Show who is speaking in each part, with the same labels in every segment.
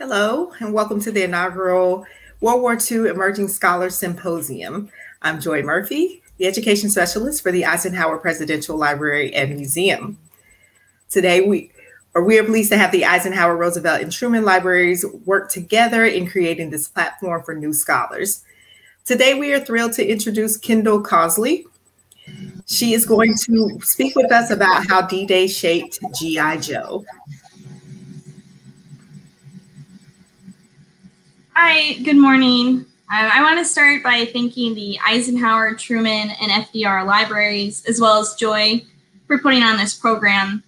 Speaker 1: Hello, and welcome to the inaugural World War II Emerging Scholars Symposium. I'm Joy Murphy, the Education Specialist for the Eisenhower Presidential Library and Museum. Today, we, or we are pleased to have the Eisenhower, Roosevelt, and Truman Libraries work together in creating this platform for new scholars. Today, we are thrilled to introduce Kendall Cosley. She is going to speak with us about how D-Day shaped G.I. Joe.
Speaker 2: Hi, good morning. Um, I want to start by thanking the Eisenhower, Truman, and FDR libraries, as well as Joy, for putting on this program.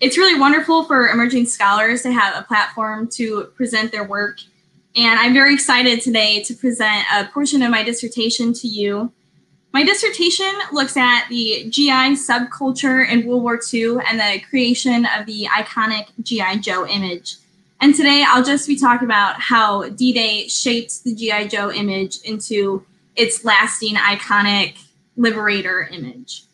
Speaker 2: It's really wonderful for emerging scholars to have a platform to present their work. And I'm very excited today to present a portion of my dissertation to you. My dissertation looks at the GI subculture in World War II and the creation of the iconic GI Joe image. And today I'll just be talking about how D Day shaped the G.I. Joe image into its lasting, iconic liberator image.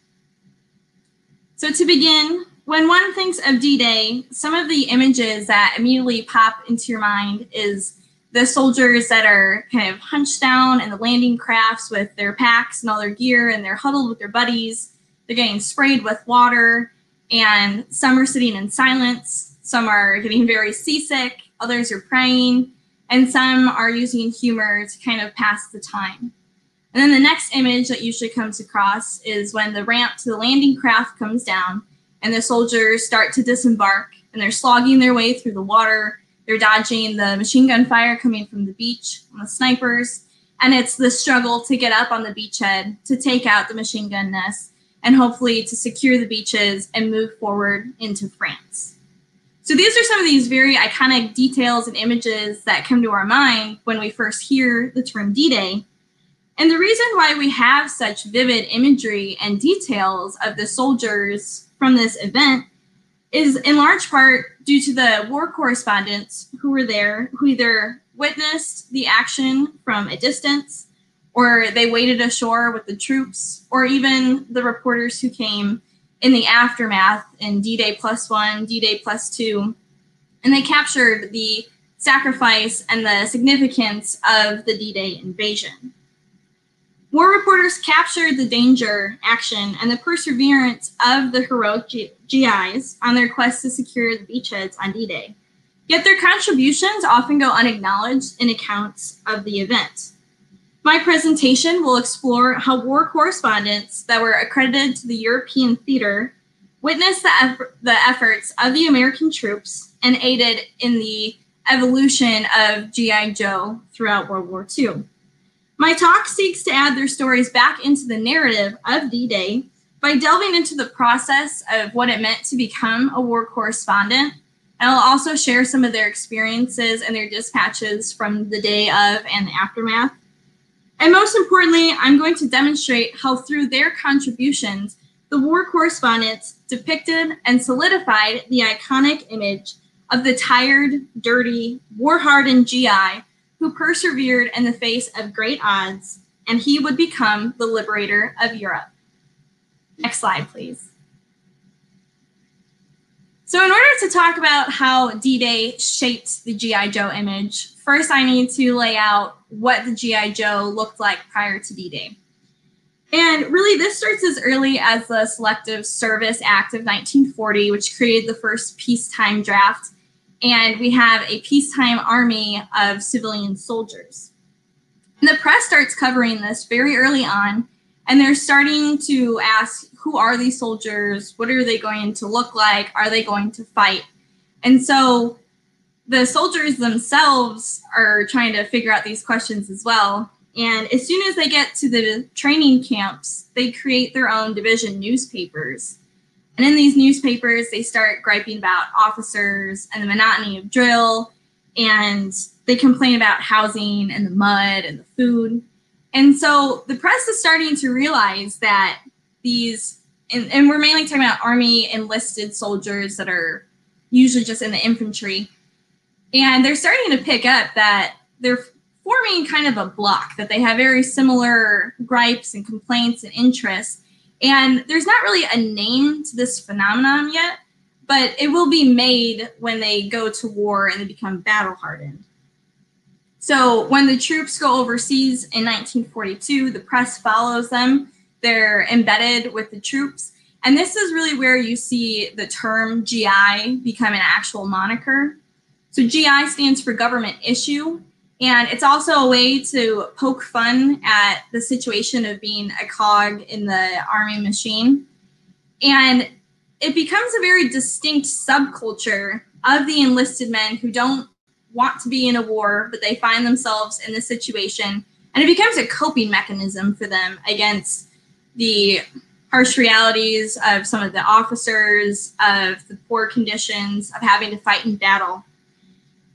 Speaker 2: So, to begin, when one thinks of D Day, some of the images that immediately pop into your mind is the soldiers that are kind of hunched down in the landing crafts with their packs and all their gear, and they're huddled with their buddies. They're getting sprayed with water, and some are sitting in silence some are getting very seasick, others are praying, and some are using humor to kind of pass the time. And then the next image that usually comes across is when the ramp to the landing craft comes down and the soldiers start to disembark and they're slogging their way through the water. They're dodging the machine gun fire coming from the beach and the snipers. And it's the struggle to get up on the beachhead to take out the machine gun nest and hopefully to secure the beaches and move forward into France. So these are some of these very iconic details and images that come to our mind when we first hear the term D-Day. And the reason why we have such vivid imagery and details of the soldiers from this event is in large part due to the war correspondents who were there, who either witnessed the action from a distance, or they waited ashore with the troops, or even the reporters who came in the aftermath in D Day plus one, D Day plus two. And they captured the sacrifice and the significance of the D Day invasion. War reporters captured the danger, action, and the perseverance of the heroic G- GIs on their quest to secure the beachheads on D Day. Yet their contributions often go unacknowledged in accounts of the event. My presentation will explore how war correspondents that were accredited to the European theater witnessed the, eff- the efforts of the American troops and aided in the evolution of G.I. Joe throughout World War II. My talk seeks to add their stories back into the narrative of D Day by delving into the process of what it meant to become a war correspondent. And I'll also share some of their experiences and their dispatches from the day of and the aftermath. And most importantly, I'm going to demonstrate how through their contributions, the war correspondents depicted and solidified the iconic image of the tired, dirty, war-hardened GI who persevered in the face of great odds, and he would become the liberator of Europe. Next slide, please. So in order to talk about how D-Day shaped the G.I. Joe image, first I need to lay out what the G.I. Joe looked like prior to D Day. And really, this starts as early as the Selective Service Act of 1940, which created the first peacetime draft. And we have a peacetime army of civilian soldiers. And the press starts covering this very early on, and they're starting to ask who are these soldiers? What are they going to look like? Are they going to fight? And so the soldiers themselves are trying to figure out these questions as well. And as soon as they get to the training camps, they create their own division newspapers. And in these newspapers, they start griping about officers and the monotony of drill, and they complain about housing and the mud and the food. And so the press is starting to realize that these, and, and we're mainly talking about Army enlisted soldiers that are usually just in the infantry, and they're starting to pick up that they're forming kind of a block, that they have very similar gripes and complaints and interests. And there's not really a name to this phenomenon yet, but it will be made when they go to war and they become battle hardened. So when the troops go overseas in 1942, the press follows them. They're embedded with the troops. And this is really where you see the term GI become an actual moniker. So GI stands for government issue. And it's also a way to poke fun at the situation of being a cog in the army machine. And it becomes a very distinct subculture of the enlisted men who don't want to be in a war, but they find themselves in this situation. And it becomes a coping mechanism for them against the harsh realities of some of the officers, of the poor conditions, of having to fight in battle.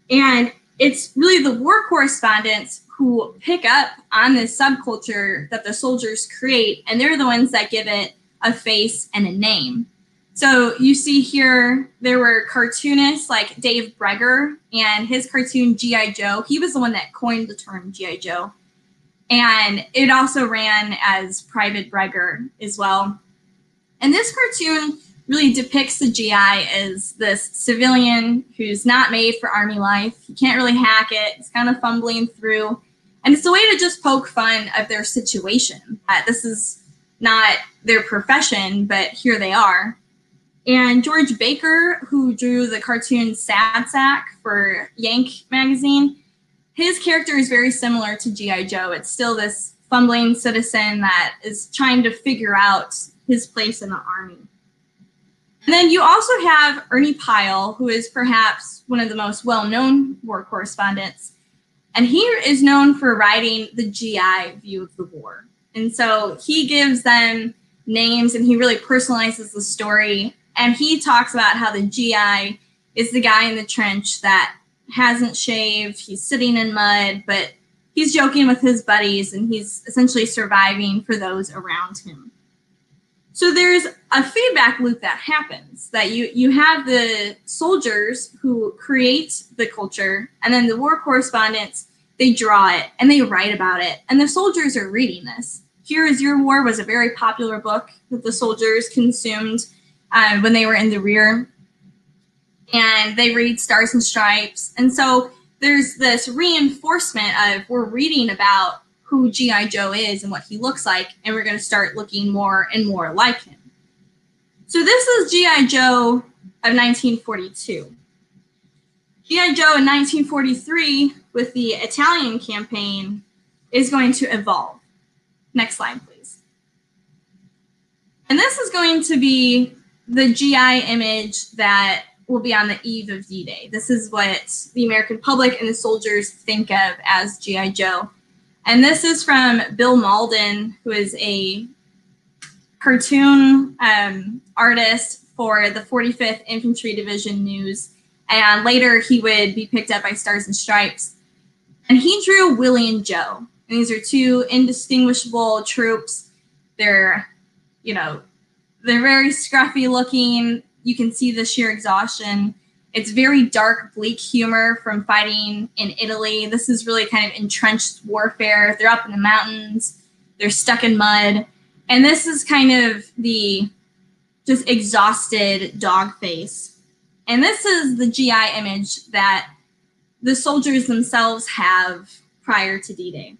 Speaker 2: And it's really the war correspondents who pick up on this subculture that the soldiers create, and they're the ones that give it a face and a name. So you see here, there were cartoonists like Dave Breger and his cartoon G.I. Joe. He was the one that coined the term G.I. Joe. And it also ran as Private Breger as well. And this cartoon really depicts the GI as this civilian who's not made for army life. He can't really hack it. He's kind of fumbling through. And it's a way to just poke fun of their situation. That this is not their profession, but here they are. And George Baker, who drew the cartoon Sad Sack for Yank magazine, his character is very similar to G.I. Joe. It's still this fumbling citizen that is trying to figure out his place in the army. And then you also have Ernie Pyle, who is perhaps one of the most well known war correspondents. And he is known for writing the GI view of the war. And so he gives them names and he really personalizes the story and he talks about how the GI is the guy in the trench that hasn't shaved, he's sitting in mud, but he's joking with his buddies and he's essentially surviving for those around him. So there's a feedback loop that happens that you you have the soldiers who create the culture and then the war correspondents they draw it and they write about it and the soldiers are reading this. Here is Your War was a very popular book that the soldiers consumed um, when they were in the rear. And they read Stars and Stripes. And so there's this reinforcement of we're reading about who G.I. Joe is and what he looks like, and we're going to start looking more and more like him. So this is G.I. Joe of 1942. G.I. Joe in 1943 with the Italian campaign is going to evolve. Next slide, please. And this is going to be the GI image that will be on the eve of D Day. This is what the American public and the soldiers think of as GI Joe. And this is from Bill Mauldin, who is a cartoon um, artist for the 45th Infantry Division News. And later he would be picked up by Stars and Stripes. And he drew Willie and Joe. And these are two indistinguishable troops. They're, you know, they're very scruffy looking. You can see the sheer exhaustion. It's very dark, bleak humor from fighting in Italy. This is really kind of entrenched warfare. They're up in the mountains, they're stuck in mud. And this is kind of the just exhausted dog face. And this is the GI image that the soldiers themselves have prior to D Day.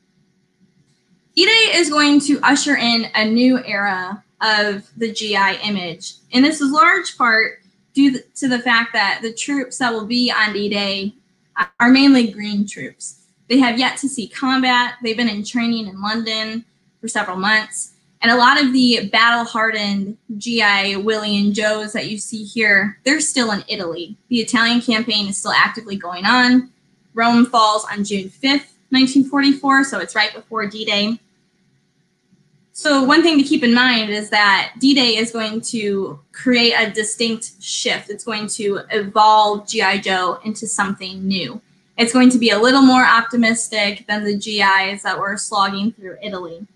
Speaker 2: D Day is going to usher in a new era of the GI image. And this is large part due to the fact that the troops that will be on D-Day are mainly green troops. They have yet to see combat. They've been in training in London for several months. And a lot of the battle-hardened GI Willie and Joes that you see here, they're still in Italy. The Italian campaign is still actively going on. Rome falls on June 5th, 1944, so it's right before D-Day. So one thing to keep in mind is that D-Day is going to create a distinct shift. It's going to evolve G.I. Joe into something new. It's going to be a little more optimistic than the GIs that were slogging through Italy.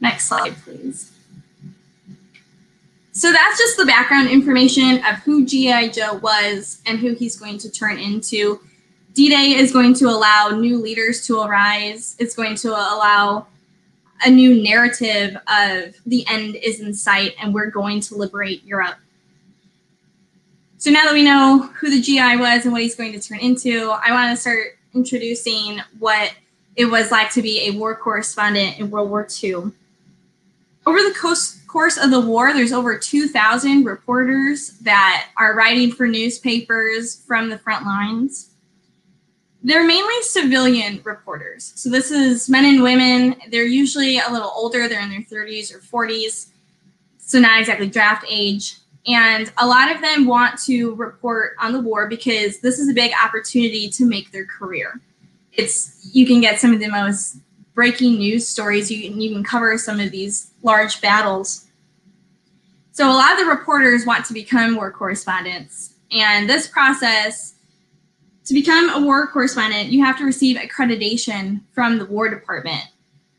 Speaker 2: Next slide, please. So that's just the background information of who G.I. Joe was and who he's going to turn into. D Day is going to allow new leaders to arise. It's going to allow a new narrative of the end is in sight and we're going to liberate Europe. So now that we know who the GI was and what he's going to turn into, I want to start introducing what it was like to be a war correspondent in World War II. Over the course of the war, there's over 2,000 reporters that are writing for newspapers from the front lines. They're mainly civilian reporters. So this is men and women. They're usually a little older. They're in their 30s or 40s. So not exactly draft age. And a lot of them want to report on the war because this is a big opportunity to make their career. It's you can get some of the most breaking news stories. You can, you can cover some of these large battles. So a lot of the reporters want to become war correspondents. And this process to become a war correspondent, you have to receive accreditation from the War Department.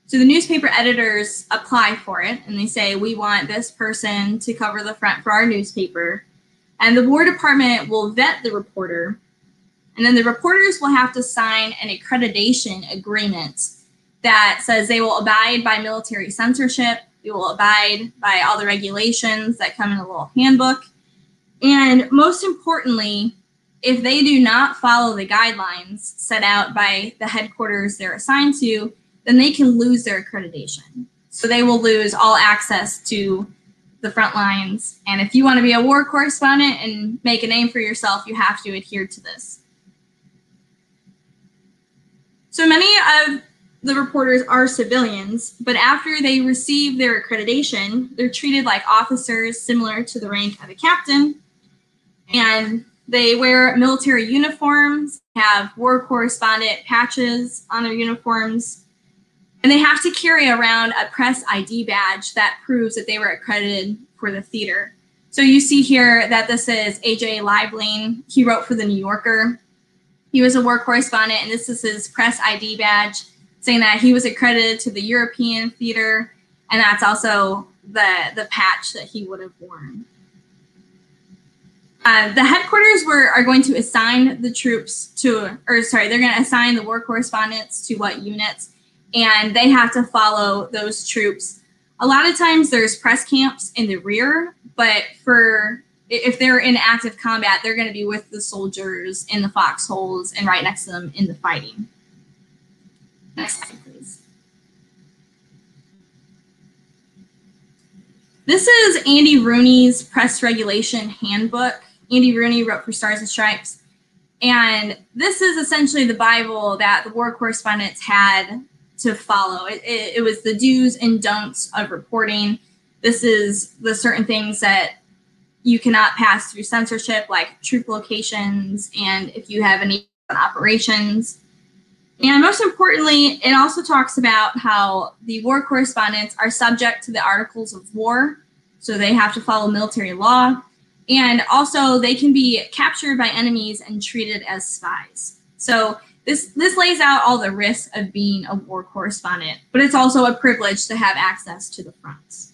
Speaker 2: So the newspaper editors apply for it and they say, we want this person to cover the front for our newspaper. And the War Department will vet the reporter. And then the reporters will have to sign an accreditation agreement that says they will abide by military censorship, they will abide by all the regulations that come in a little handbook. And most importantly, if they do not follow the guidelines set out by the headquarters they're assigned to, then they can lose their accreditation. So they will lose all access to the front lines. And if you want to be a war correspondent and make a name for yourself, you have to adhere to this. So many of the reporters are civilians, but after they receive their accreditation, they're treated like officers similar to the rank of a captain. And they wear military uniforms, have war correspondent patches on their uniforms, and they have to carry around a press ID badge that proves that they were accredited for the theater. So you see here that this is AJ Liebling. He wrote for the New Yorker. He was a war correspondent, and this is his press ID badge saying that he was accredited to the European theater, and that's also the, the patch that he would have worn. Uh, the headquarters were are going to assign the troops to, or sorry, they're going to assign the war correspondents to what units, and they have to follow those troops. A lot of times there's press camps in the rear, but for if they're in active combat, they're going to be with the soldiers in the foxholes and right next to them in the fighting. Next slide, please. This is Andy Rooney's press regulation handbook. Andy Rooney wrote for Stars and Stripes. And this is essentially the Bible that the war correspondents had to follow. It, it, it, was the do's and don'ts of reporting. This is the certain things that you cannot pass through censorship, like troop locations, and if you have any operations. And most importantly, it also talks about how the war correspondents are subject to the Articles of War, so they have to follow military law. And also, they can be captured by enemies and treated as spies. So this this lays out all the risks of being a war correspondent, but it's also a privilege to have access to the fronts.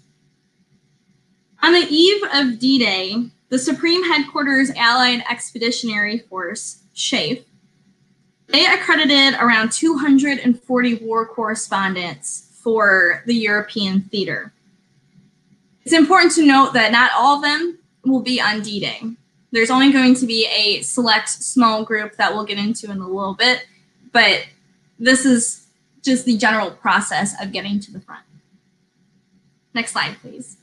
Speaker 2: On the eve of D-Day, the Supreme Headquarters Allied Expeditionary Force, SHAEF, they accredited around 240 war correspondents for the European theater. It's important to note that not all of them will be on D-Day. There's only going to be a select small group that we'll get into in a little bit, but this is just the general process of getting to the front. Next slide, please.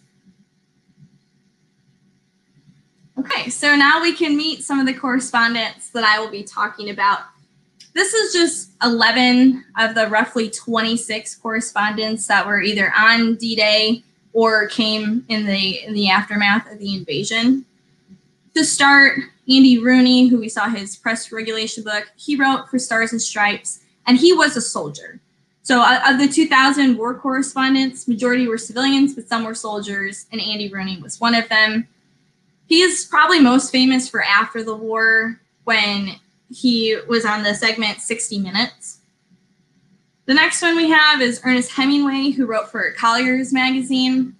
Speaker 2: Okay, so now we can meet some of the correspondents that I will be talking about. This is just 11 of the roughly 26 correspondents that were either on D-Day or came in the in the aftermath of the invasion. To start, Andy Rooney, who we saw his press regulation book, he wrote for Stars and Stripes, and he was a soldier. So of the 2,000 war correspondents, majority were civilians, but some were soldiers, and Andy Rooney was one of them. He is probably most famous for after the war when he was on the segment 60 Minutes. The next one we have is Ernest Hemingway, who wrote for Collier's magazine.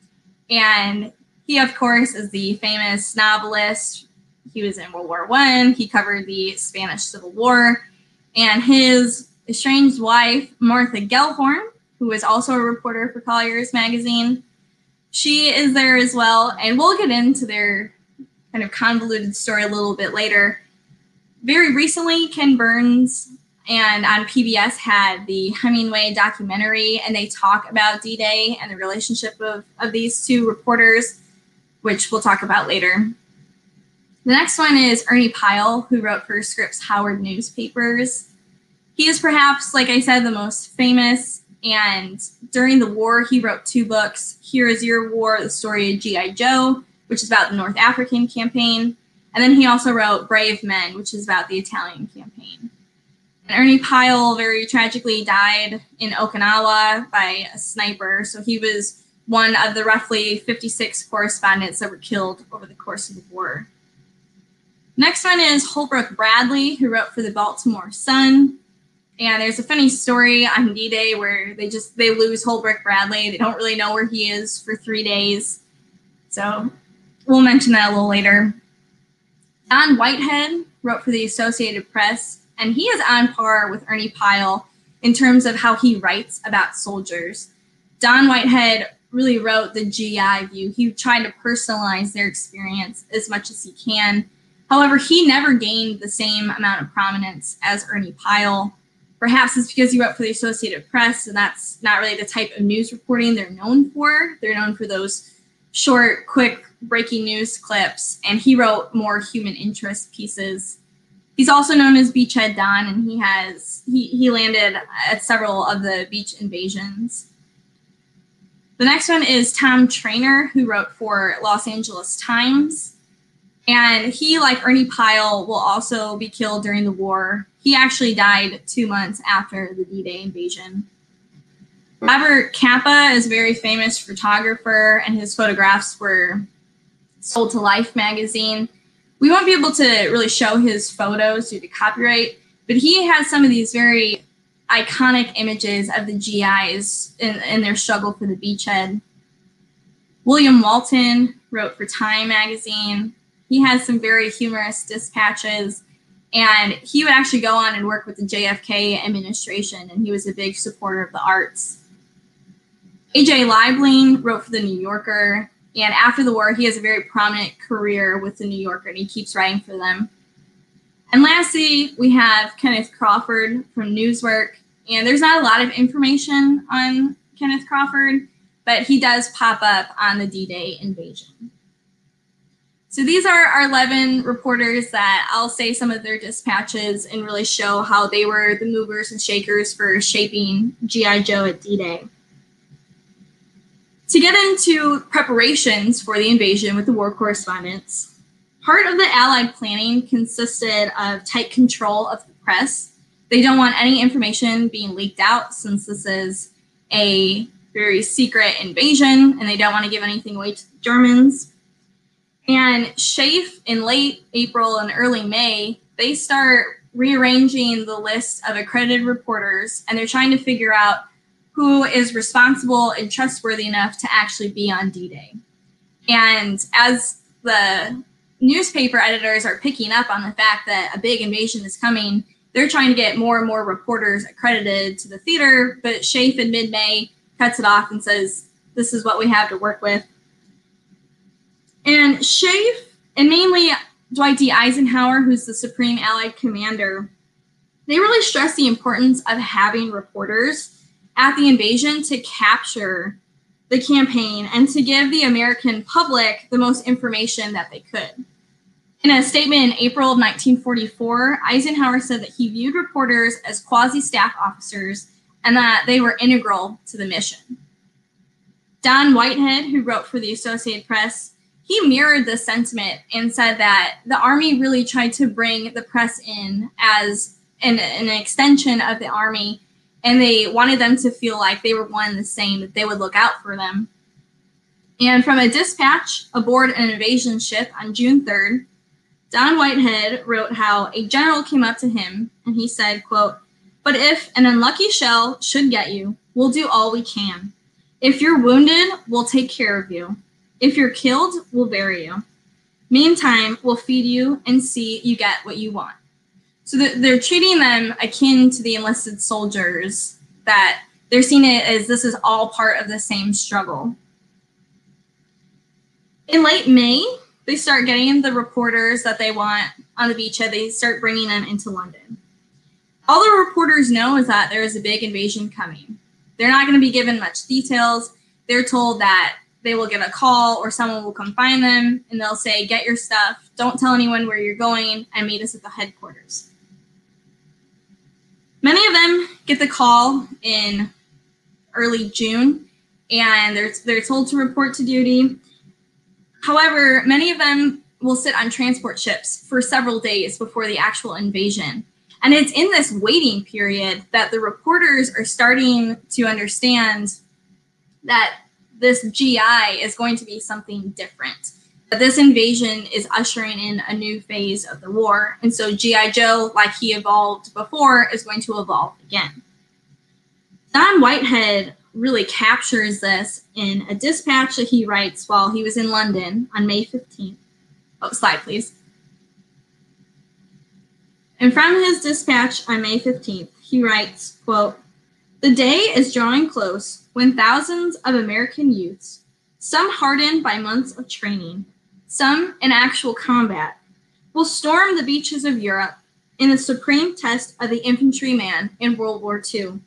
Speaker 2: And he, of course, is the famous novelist. He was in World War One. He covered the Spanish Civil War. And his estranged wife, Martha Gellhorn, who is also a reporter for Collier's magazine. She is there as well, and we'll get into their kind of convoluted story a little bit later. Very recently, Ken Burns and on PBS had the Hemingway documentary, and they talk about D Day and the relationship of, of these two reporters, which we'll talk about later. The next one is Ernie Pyle, who wrote for Scripps Howard newspapers. He is perhaps, like I said, the most famous, and during the war, he wrote two books Here is Your War, the story of G.I. Joe, which is about the North African campaign, and then he also wrote Brave Men, which is about the Italian campaign. Ernie Pyle very tragically died in Okinawa by a sniper. So he was one of the roughly 56 correspondents that were killed over the course of the war. Next one is Holbrook Bradley, who wrote for the Baltimore Sun. And there's a funny story on D-Day where they just they lose Holbrook Bradley. They don't really know where he is for three days. So we'll mention that a little later. Don Whitehead wrote for the Associated Press and he is on par with Ernie Pyle in terms of how he writes about soldiers. Don Whitehead really wrote the GI view. He tried to personalize their experience as much as he can. However, he never gained the same amount of prominence as Ernie Pyle. Perhaps it's because he wrote for the Associated Press, and that's not really the type of news reporting they're known for. They're known for those short, quick breaking news clips, and he wrote more human interest pieces He's also known as Beachhead Don, and he has he, he landed at several of the beach invasions. The next one is Tom Treanor, who wrote for Los Angeles Times. And he, like Ernie Pyle, will also be killed during the war. He actually died two months after the D Day invasion. Robert Capa is a very famous photographer, and his photographs were sold to Life magazine we won't be able to really show his photos due to copyright, but he has some of these very iconic images of the GIs in, in their struggle for the beachhead. William Walton wrote for Time magazine. He has some very humorous dispatches, and he would actually go on and work with the JFK administration, and he was a big supporter of the arts. AJ Liebling wrote for the New Yorker. And after the war, he has a very prominent career with the New Yorker and he keeps writing for them. And lastly, we have Kenneth Crawford from Newsweek. And there's not a lot of information on Kenneth Crawford, but he does pop up on the D Day invasion. So these are our 11 reporters that I'll say some of their dispatches and really show how they were the movers and shakers for shaping G.I. Joe at D Day. To get into preparations for the invasion with the war correspondents, part of the Allied planning consisted of tight control of the press. They don't want any information being leaked out since this is a very secret invasion and they don't want to give anything away to the Germans. And SHAEF in late April and early May, they start rearranging the list of accredited reporters and they're trying to figure out who is responsible and trustworthy enough to actually be on D Day. And as the newspaper editors are picking up on the fact that a big invasion is coming, they're trying to get more and more reporters accredited to the theater. But SHAEF in mid May cuts it off and says, This is what we have to work with. And SHAEF, and mainly Dwight D. Eisenhower, who's the Supreme Allied Commander, they really stress the importance of having reporters at the invasion to capture the campaign and to give the American public the most information that they could. In a statement in April of 1944, Eisenhower said that he viewed reporters as quasi staff officers and that they were integral to the mission. Don Whitehead, who wrote for the Associated Press, he mirrored this sentiment and said that the Army really tried to bring the press in as an, an extension of the Army and they wanted them to feel like they were one and the same, that they would look out for them. And from a dispatch aboard an invasion ship on June 3rd, Don Whitehead wrote how a general came up to him and he said, quote, But if an unlucky shell should get you, we'll do all we can. If you're wounded, we'll take care of you. If you're killed, we'll bury you. Meantime, we'll feed you and see you get what you want. So they're treating them akin to the enlisted soldiers that They're seeing it as this is all part of the same struggle. In late May, they start getting the reporters that they want on the beachhead. They start bringing them into London. All the reporters know is that there is a big invasion coming. They're not going to be given much details. They're told that they will get a call or someone will come find them and they'll say, Get your stuff, don't tell anyone where you're going, and meet us at the headquarters. Many of them get the call in early June and they're, they're told to report to duty. However, many of them will sit on transport ships for several days before the actual invasion. And it's in this waiting period that the reporters are starting to understand that this GI is going to be something different. This invasion is ushering in a new phase of the war. And so G.I. Joe, like he evolved before, is going to evolve again. Don Whitehead really captures this in a dispatch that he writes while he was in London on May 15th. Oh, slide, please. And from his dispatch on May 15th, he writes, quote, The day is drawing close when thousands of American youths, some hardened by months of training, some in actual combat, will storm the beaches of Europe in the supreme test of the infantryman in World War II.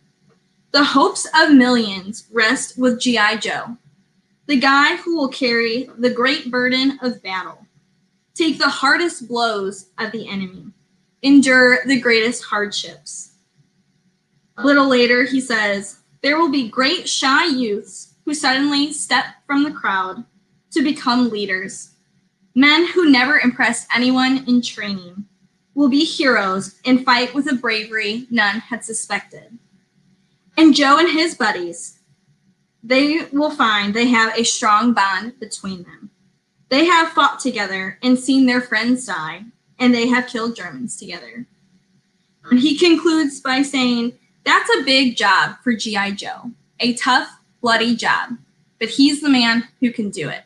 Speaker 2: The hopes of millions rest with G.I. Joe, the guy who will carry the great burden of battle, take the hardest blows of the enemy, endure the greatest hardships. A little later, he says, There will be great shy youths who suddenly step from the crowd to become leaders. Men who never impressed anyone in training will be heroes and fight with a bravery none had suspected. And Joe and his buddies, they will find they have a strong bond between them. They have fought together and seen their friends die, and they have killed Germans together. And he concludes by saying, That's a big job for G.I. Joe, a tough, bloody job, but he's the man who can do it.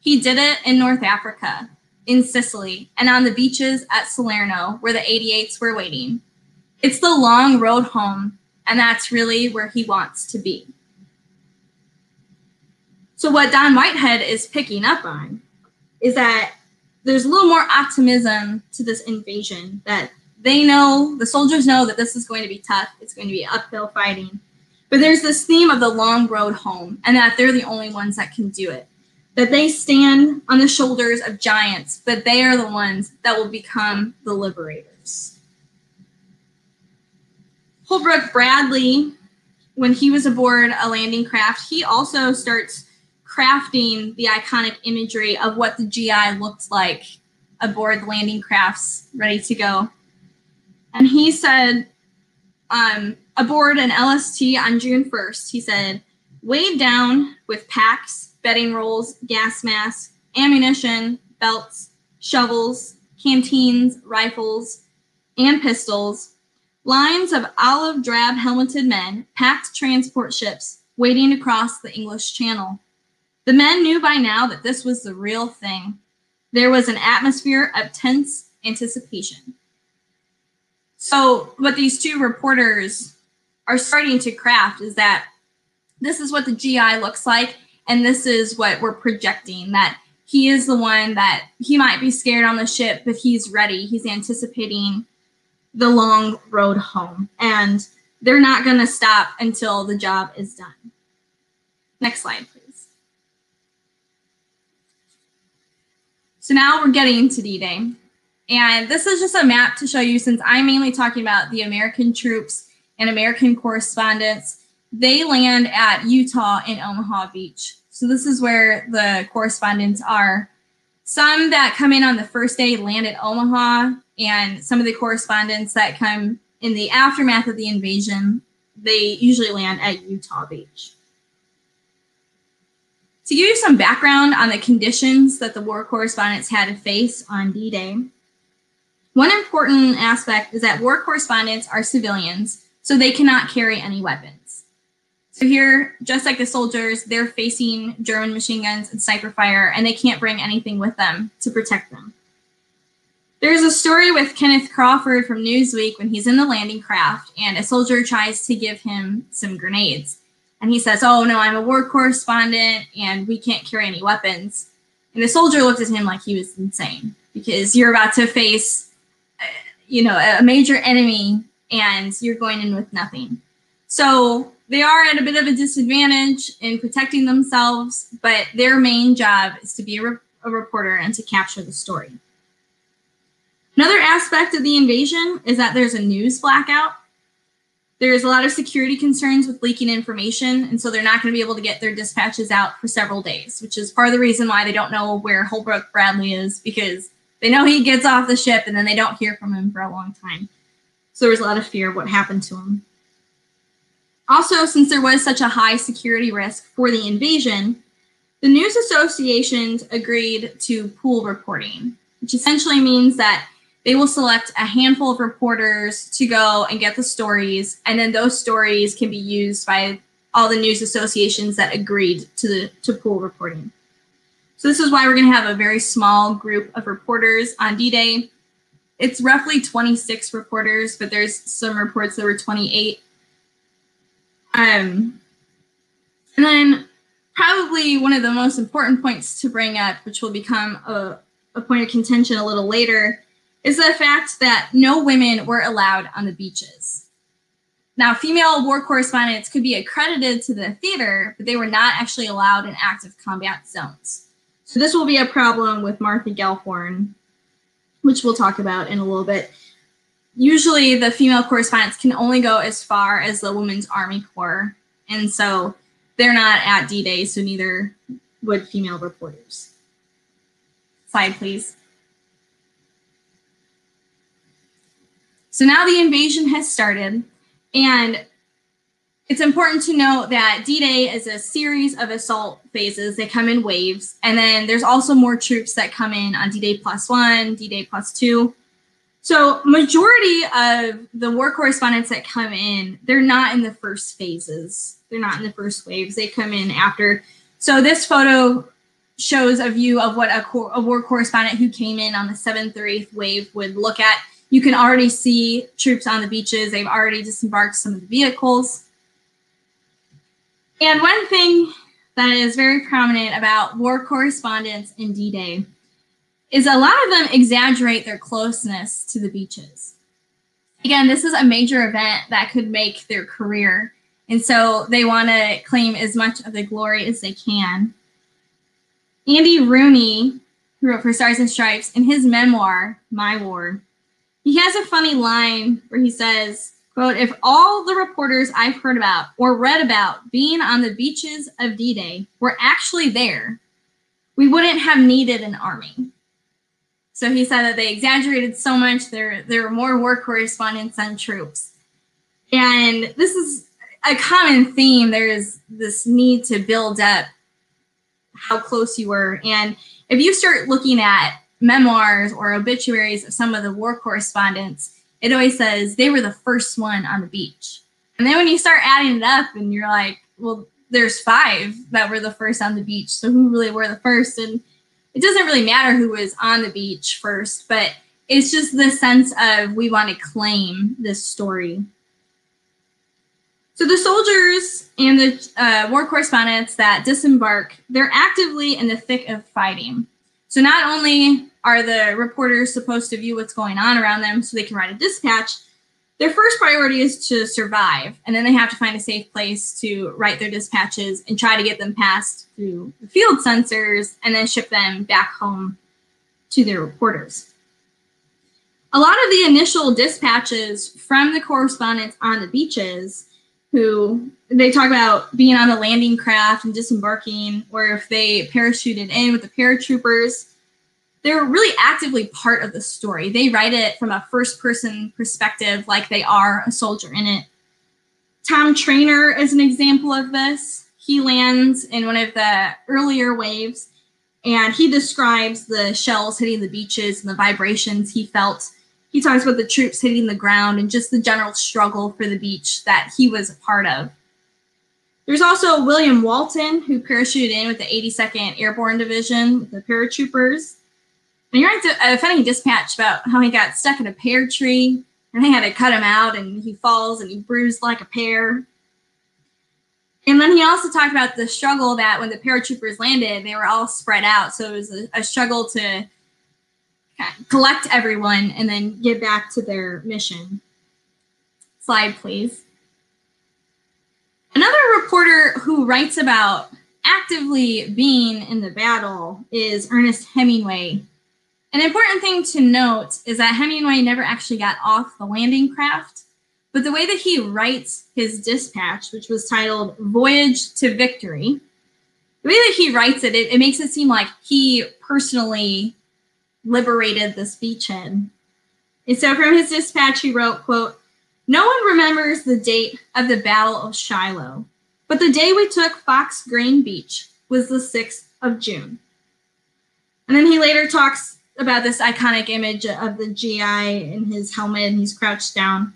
Speaker 2: He did it in North Africa, in Sicily, and on the beaches at Salerno, where the 88s were waiting. It's the long road home and that's really where he wants to be. So, what Don Whitehead is picking up on is that there's a little more optimism to this invasion, that they know, the soldiers know that this is going to be tough, it's going to be uphill fighting. But there's this theme of the long road home, and that they're the only ones that can do it. That they stand on the shoulders of giants, but they are the ones that will become the liberators. Holbrook Bradley, when he was aboard a landing craft, he also starts crafting the iconic imagery of what the GI looked like aboard the landing crafts ready to go. And he said, um, aboard an LST on June 1st, he said, weighed down with packs, bedding rolls, gas masks, ammunition, belts, shovels, canteens, rifles, and pistols, Lines of olive drab helmeted men packed transport ships waiting to cross the English Channel. The men knew by now that this was the real thing. There was an atmosphere of tense anticipation. So, what these two reporters are starting to craft is that this is what the GI looks like, and this is what we're projecting that he is the one that he might be scared on the ship, but he's ready. He's anticipating the long road home. And they're not going to stop until the job is done. Next slide, please. So now we're getting to D-Day. And this is just a map to show you, since I'm mainly talking about the American troops and American correspondents, they land at Utah and Omaha Beach. So this is where the correspondents are. Some that come in on the first day land at Omaha, and some of the correspondents that come in the aftermath of the invasion, they usually land at Utah Beach. To give you some background on the conditions that the war correspondents had to face on D Day, one important aspect is that war correspondents are civilians, so they cannot carry any weapons. So, here, just like the soldiers, they're facing German machine guns and sniper fire, and they can't bring anything with them to protect them. There's a story with Kenneth Crawford from Newsweek when he's in the landing craft and a soldier tries to give him some grenades. And he says, Oh, no, I'm a war correspondent and we can't carry any weapons. And the soldier looked at him like he was insane because you're about to face, uh, you know, a major enemy and you're going in with nothing. So they are at a bit of a disadvantage in protecting themselves, but their main job is to be a, re- a reporter and to capture the story. Another aspect of the invasion is that there's a news blackout. There's a lot of security concerns with leaking information, and so they're not going to be able to get their dispatches out for several days, which is part of the reason why they don't know where Holbrook Bradley is because they know he gets off the ship and then they don't hear from him for a long time. So there's a lot of fear of what happened to him. Also, since there was such a high security risk for the invasion, the news associations agreed to pool reporting, which essentially means that they will select a handful of reporters to go and get the stories, and then those stories can be used by all the news associations that agreed to the to pool reporting. So this is why we're going to have a very small group of reporters on D-Day. It's roughly 26 reporters, but there's some reports that were 28. Um, and then probably one of the most important points to bring up, which will become a, a point of contention a little later, is the fact that no women were allowed on the beaches. Now, female war correspondents could be accredited to the theater, but they were not actually allowed in active combat zones. So this will be a problem with Martha Gellhorn, which we'll talk about in a little bit. Usually, the female correspondents can only go as far as the Women's Army Corps, and so they're not at D-Day, so neither would female reporters. Slide, please. So now the invasion has started, and it's important to note that D-Day is a series of assault phases. They come in waves, and then there's also more troops that come in on D-Day plus one, D-Day plus two. So majority of the war correspondents that come in, they're not in the first phases. They're not in the first waves. They come in after. So this photo shows a view of what a, cor- a war correspondent who came in on the seventh or eighth wave would look at you can already see troops on the beaches. They've already disembarked some of the vehicles. And one thing that is very prominent about war correspondents in D Day is a lot of them exaggerate their closeness to the beaches. Again, this is a major event that could make their career. And so they want to claim as much of the glory as they can. Andy Rooney, who wrote for Stars and Stripes, in his memoir, My War, he has a funny line where he says, quote, if all the reporters I've heard about or read about being on the beaches of D-Day were actually there, we wouldn't have needed an army. So he said that they exaggerated so much there there were more war correspondents than troops. And this is a common theme. There is this need to build up how close you were. And if you start looking at memoirs or obituaries of some of the war correspondents, it always says they were the first one on the beach. And then when you start adding it up and you're like, well, there's five that were the first on the beach. So who really were the first? And it doesn't really matter who was on the beach first, but it's just the sense of we want to claim this story. So the soldiers and the uh, war correspondents that disembark, they're actively in the thick of fighting. So not only are the reporters supposed to view what's going on around them so they can write a dispatch? Their first priority is to survive, and then they have to find a safe place to write their dispatches and try to get them passed through the field censors and then ship them back home to their reporters. A lot of the initial dispatches from the correspondents on the beaches who they talk about being on the landing craft and disembarking, or if they parachuted in with the paratroopers, they're really actively part of the story. They write it from a first person perspective, like they are a soldier in it. Tom Treanor is an example of this. He lands in one of the earlier waves and he describes the shells hitting the beaches and the vibrations he felt. He talks about the troops hitting the ground and just the general struggle for the beach that he was a part of. There's also William Walton, who parachuted in with the 82nd Airborne Division the paratroopers. And he writes a, a funny dispatch about how he got stuck in a pear tree and they had to cut him out and he falls and he bruised like a pear. And then he also talked about the struggle that when the paratroopers landed, they were all spread out. So it was a, a struggle to collect everyone and then get back to their mission. Slide, please. Another reporter who writes about actively being in the battle is Ernest Hemingway. An important thing to note is that Hemingway never actually got off the landing craft, but the way that he writes his dispatch, which was titled Voyage to Victory, the way that he writes it, it, it makes it seem like he personally liberated this beachhead. And so from his dispatch, he wrote, quote, no one remembers the date of the Battle of Shiloh, but the day we took Fox Green Beach was the 6th of June. And then he later talks about this iconic image of the GI in his helmet and he's crouched down.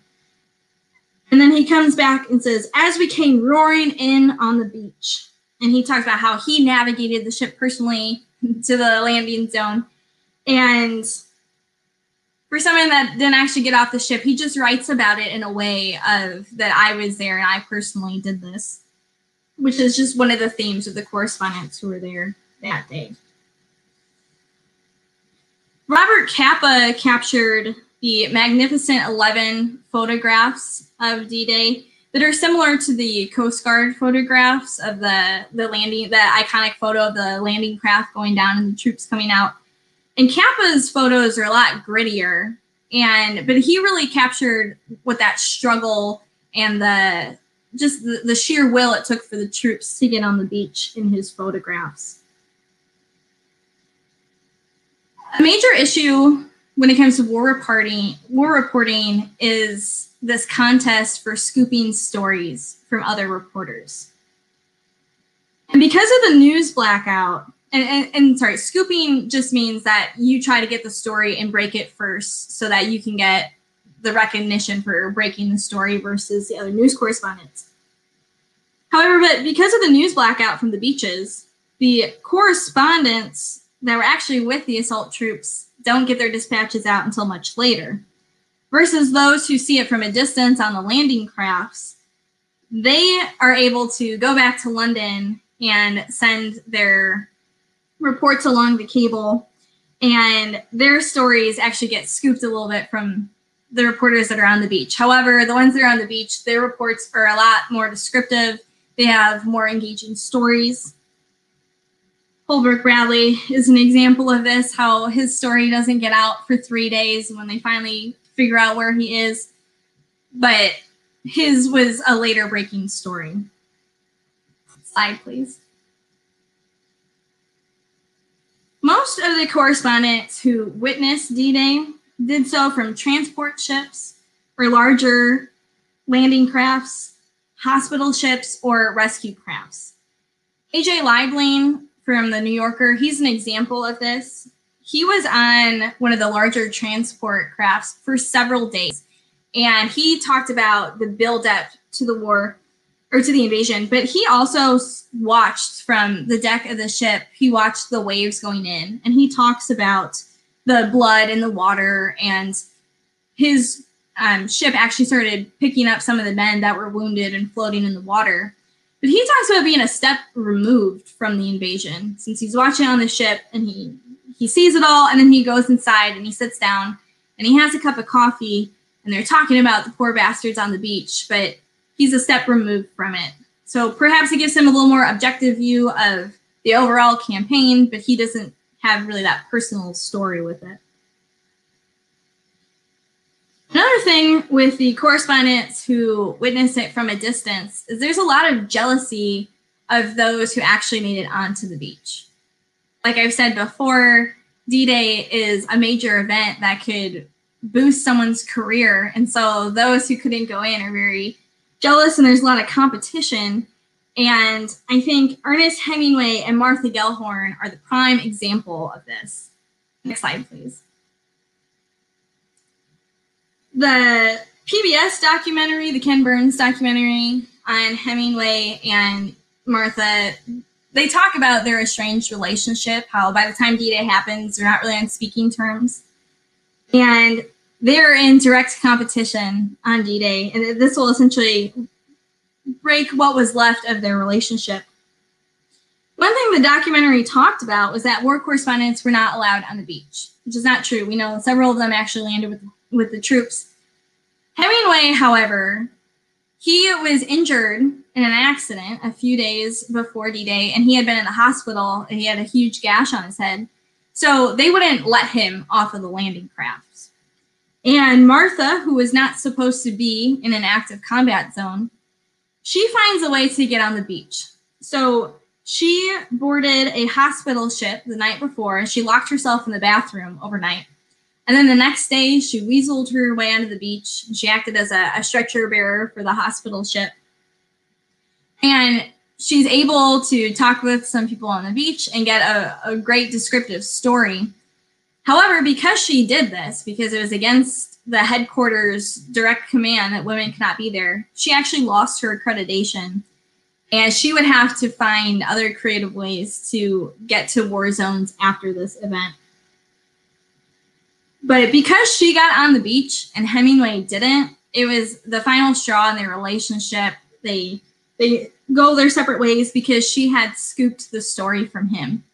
Speaker 2: And then he comes back and says, As we came roaring in on the beach, and he talks about how he navigated the ship personally to the landing zone. And for someone that didn't actually get off the ship, he just writes about it in a way of that I was there and I personally did this, which is just one of the themes of the correspondents who were there that day. Robert Capa captured the magnificent 11 photographs of D-Day that are similar to the Coast Guard photographs of the, the landing, the iconic photo of the landing craft going down and the troops coming out and Capa's photos are a lot grittier, and but he really captured what that struggle and the just the, the sheer will it took for the troops to get on the beach in his photographs. A major issue when it comes to war reporting, war reporting is this contest for scooping stories from other reporters. And because of the news blackout, and, and, and, sorry, scooping just means that you try to get the story and break it first so that you can get the recognition for breaking the story versus the other news correspondents. However, but because of the news blackout from the beaches, the correspondents that were actually with the assault troops don't get their dispatches out until much later. Versus those who see it from a distance on the landing crafts, they are able to go back to London and send their reports along the cable, and their stories actually get scooped a little bit from the reporters that are on the beach. However, the ones that are on the beach, their reports are a lot more descriptive. They have more engaging stories. Holbrook Bradley is an example of this, how his story doesn't get out for three days when they finally figure out where he is. But his was a later breaking story. Slide, please. Most of the correspondents who witnessed D Day did so from transport ships or larger landing crafts, hospital ships, or rescue crafts. AJ Liebling from the New Yorker, he's an example of this. He was on one of the larger transport crafts for several days, and he talked about the buildup to the war or to the invasion, but he also watched from the deck of the ship, he watched the waves going in and he talks about the blood in the water and his um, ship actually started picking up some of the men that were wounded and floating in the water. But he talks about being a step removed from the invasion since he's watching on the ship and he he sees it all and then he goes inside and he sits down and he has a cup of coffee and they're talking about the poor bastards on the beach, but he's a step removed from it. So perhaps it gives him a little more objective view of the overall campaign, but he doesn't have really that personal story with it. Another thing with the correspondents who witness it from a distance is there's a lot of jealousy of those who actually made it onto the beach. Like I've said before, D Day is a major event that could boost someone's career. And so those who couldn't go in are very jealous and there's a lot of competition. And I think Ernest Hemingway and Martha Gellhorn are the prime example of this. Next slide, please. The PBS documentary, the Ken Burns documentary on Hemingway and Martha, they talk about their estranged relationship, how by the time D-Day happens, they're not really on speaking terms. And they're in direct competition on D-Day, and this will essentially break what was left of their relationship. One thing the documentary talked about was that war correspondents were not allowed on the beach, which is not true. We know several of them actually landed with, with the troops. Hemingway, however, he was injured in an accident a few days before D Day, and he had been in the hospital and he had a huge gash on his head. So they wouldn't let him off of the landing crafts. And Martha, who was not supposed to be in an active combat zone, she finds a way to get on the beach. So she boarded a hospital ship the night before and she locked herself in the bathroom overnight. And then the next day, she weaseled her way onto the beach. She acted as a, a stretcher bearer for the hospital ship. And she's able to talk with some people on the beach and get a, a great descriptive story. However, because she did this, because it was against the headquarters direct command that women cannot be there, she actually lost her accreditation. And she would have to find other creative ways to get to war zones after this event. But because she got on the beach and Hemingway didn't, it was the final straw in their relationship. They they go their separate ways because she had scooped the story from him.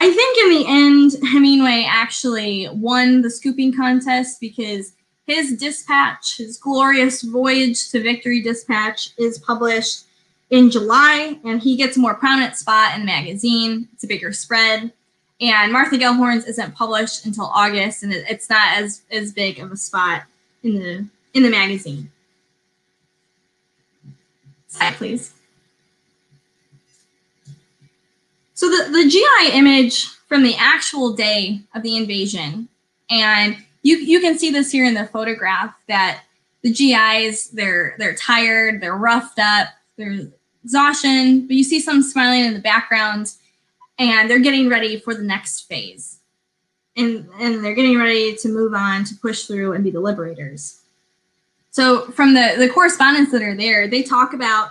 Speaker 2: I think in the end, Hemingway actually won the scooping contest because his dispatch, his glorious voyage to victory dispatch, is published in July, and he gets a more prominent spot in the magazine. It's a bigger spread. And Martha Gellhorn's isn't published until August, and it's not as as big of a spot in the in the magazine. Slide, please. So the, the GI image from the actual day of the invasion, and you you can see this here in the photograph that the GIs they're they're tired, they're roughed up, they're exhaustion, but you see some smiling in the background and they're getting ready for the next phase. And, and they're getting ready to move on to push through and be the liberators. So from the, the correspondents that are there, they talk about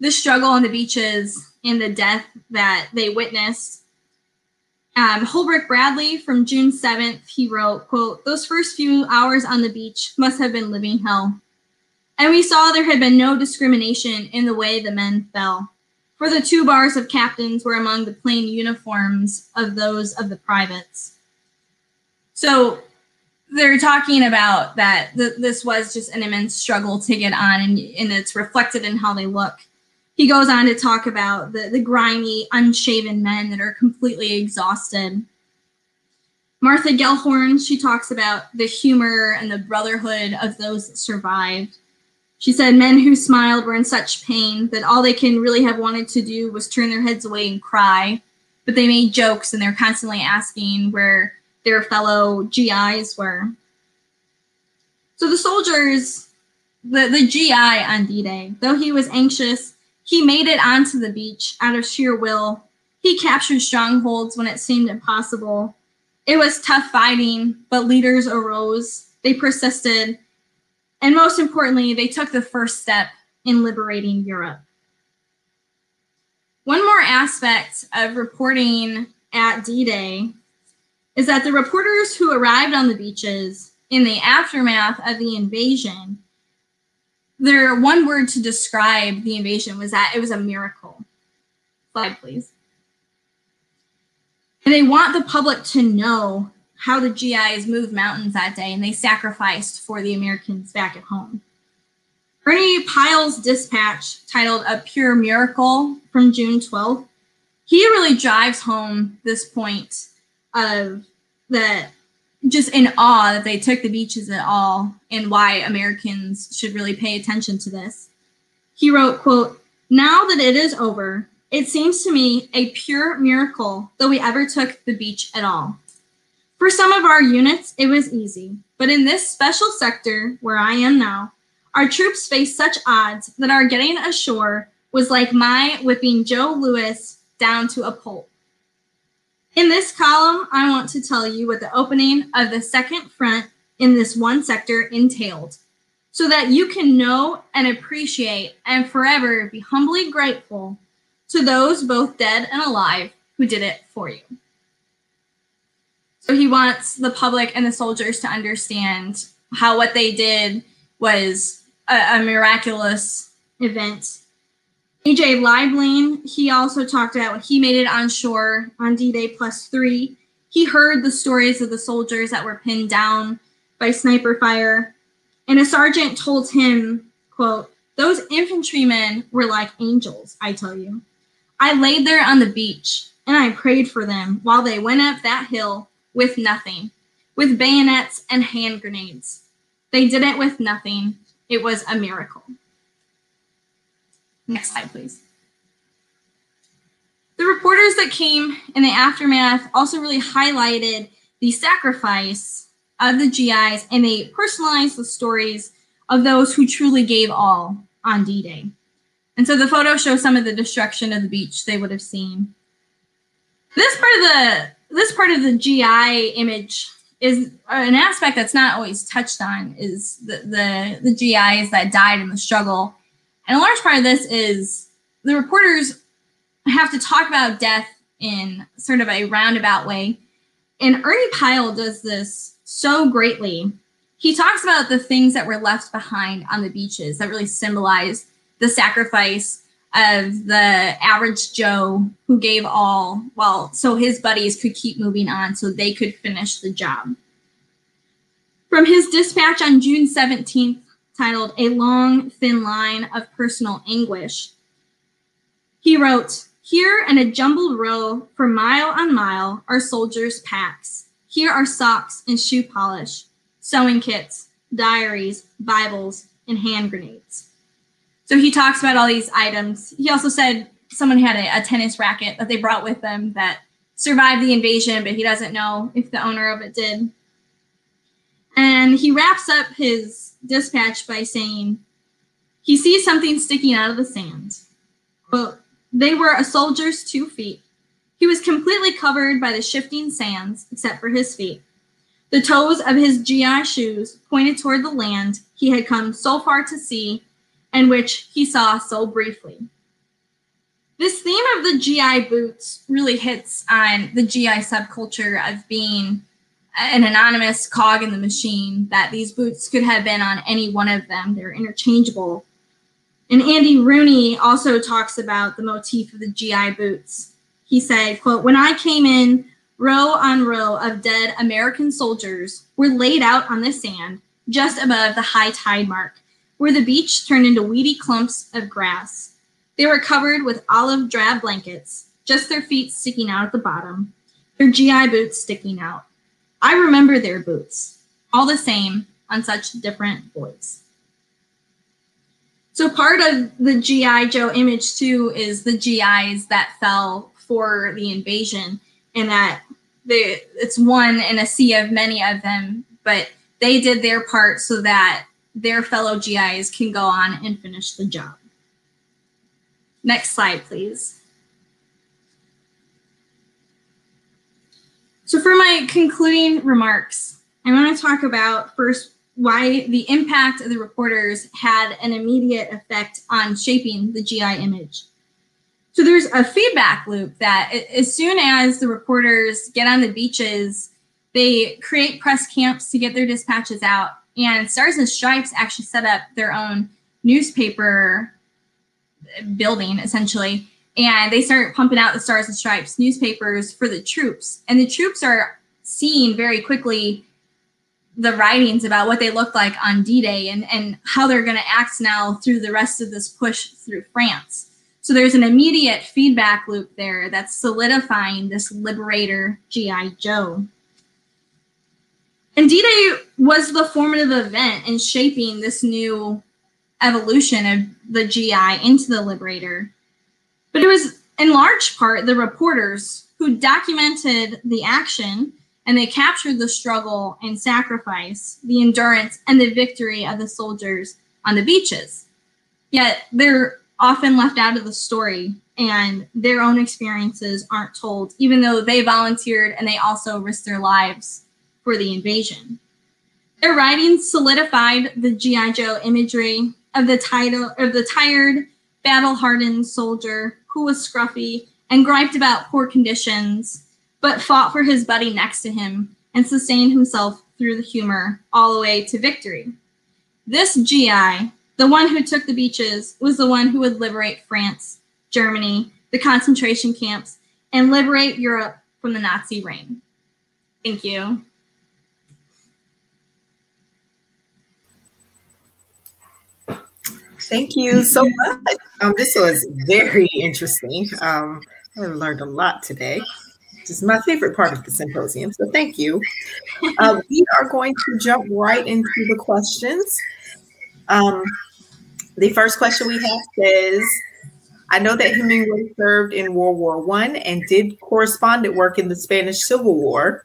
Speaker 2: the struggle on the beaches and the death that they witnessed. Um, Holbrook Bradley from June 7th, he wrote, quote, those first few hours on the beach must have been living hell. And we saw there had been no discrimination in the way the men fell for the two bars of captains were among the plain uniforms of those of the privates. So they're talking about that th- this was just an immense struggle to get on, and, and it's reflected in how they look. He goes on to talk about the, the grimy, unshaven men that are completely exhausted. Martha Gellhorn, she talks about the humor and the brotherhood of those that survived. She said men who smiled were in such pain that all they can really have wanted to do was turn their heads away and cry. But they made jokes and they're constantly asking where their fellow GIs were. So the soldiers, the, the GI on D Day, though he was anxious, he made it onto the beach out of sheer will. He captured strongholds when it seemed impossible. It was tough fighting, but leaders arose. They persisted and most importantly, they took the first step in liberating Europe. One more aspect of reporting at D Day is that the reporters who arrived on the beaches in the aftermath of the invasion, their one word to describe the invasion was that it was a miracle. Slide, please. And they want the public to know how the GIs moved mountains that day and they sacrificed for the Americans back at home. Ernie Pyle's dispatch, titled A Pure Miracle from June 12th, he really drives home this point of that just in awe that they took the beaches at all and why Americans should really pay attention to this. He wrote, quote, now that it is over, it seems to me a pure miracle that we ever took the beach at all. For some of our units, it was easy, but in this special sector where I am now, our troops faced such odds that our getting ashore was like my whipping Joe Louis down to a pulp. In this column, I want to tell you what the opening of the second front in this one sector entailed, so that you can know and appreciate and forever be humbly grateful to those both dead and alive who did it for you. So he wants the public and the soldiers to understand how what they did was a, a miraculous event. AJ Liebling, he also talked about he made it on shore on D Day plus three. He heard the stories of the soldiers that were pinned down by sniper fire. And a sergeant told him, quote, those infantrymen were like angels, I tell you. I laid there on the beach and I prayed for them while they went up that hill with nothing, with bayonets and hand grenades. They did it with nothing. It was a miracle. Next slide, please. The reporters that came in the aftermath also really highlighted the sacrifice of the GIs and they personalized the stories of those who truly gave all on D Day. And so the photo shows some of the destruction of the beach they would have seen. This part of the this part of the GI image is uh, an aspect that's not always touched on is the, the, the GIs that died in the struggle. And a large part of this is the reporters have to talk about death in sort of a roundabout way. And Ernie Pyle does this so greatly. He talks about the things that were left behind on the beaches that really symbolize the sacrifice of the average Joe who gave all, well, so his buddies could keep moving on so they could finish the job. From his dispatch on June 17th, titled A Long, Thin Line of Personal Anguish, he wrote, Here in a jumbled row for mile on mile are soldiers' packs. Here are socks and shoe polish, sewing kits, diaries, Bibles, and hand grenades. So he talks about all these items. He also said someone had a, a, tennis racket that they brought with them that survived the invasion, but he doesn't know if the owner of it did. And he wraps up his dispatch by saying he sees something sticking out of the sand. Well, they were a soldier's two feet. He was completely covered by the shifting sands except for his feet. The toes of his GI shoes pointed toward the land he had come so far to see and which he saw so briefly. This theme of the GI boots really hits on the GI subculture of being an anonymous cog in the machine, that these boots could have been on any one of them. They're interchangeable. And Andy Rooney also talks about the motif of the GI boots. He said, quote, when I came in, row on row of dead American soldiers were laid out on the sand just above the high tide mark where the beach turned into weedy clumps of grass. They were covered with olive drab blankets, just their feet sticking out at the bottom, their GI boots sticking out. I remember their boots, all the same on such different boys. So part of the GI Joe image too is the GIs that fell for the invasion, and that they, it's one in a sea of many of them, but they did their part so that their fellow GIs can go on and finish the job. Next slide, please. So for my concluding remarks, I want to talk about first why the impact of the reporters had an immediate effect on shaping the GI image. So there's a feedback loop that as soon as the reporters get on the beaches, they create press camps to get their dispatches out and Stars and Stripes actually set up their own newspaper building essentially. And they start pumping out the Stars and Stripes newspapers for the troops. And the troops are seeing very quickly the writings about what they look like on D Day and, and how they're going to act now through the rest of this push through France. So there's an immediate feedback loop there that's solidifying this liberator G.I. Joe. And D Day was the formative event in shaping this new evolution of the GI into the Liberator. But it was in large part the reporters who documented the action and they captured the struggle and sacrifice, the endurance and the victory of the soldiers on the beaches. Yet they're often left out of the story and their own experiences aren't told, even though they volunteered and they also risked their lives for the invasion. Their writings solidified the G.I. Joe imagery of the title of the tired, battle-hardened soldier who was scruffy and griped about poor conditions, but fought for his buddy next to him and sustained himself through the humor all the way to victory. This GI the one who took the beaches was the one who would liberate France, Germany, the concentration camps, and liberate Europe from the Nazi reign. Thank you.
Speaker 1: Thank you so much. Um, this was very interesting. Um, I learned a lot today. This is my favorite part of the symposium, so thank you. Uh, we are going to jump right into the questions. Um, the first question we have says, I know that Hemingway served in World War One and did correspondent work in the Spanish Civil War.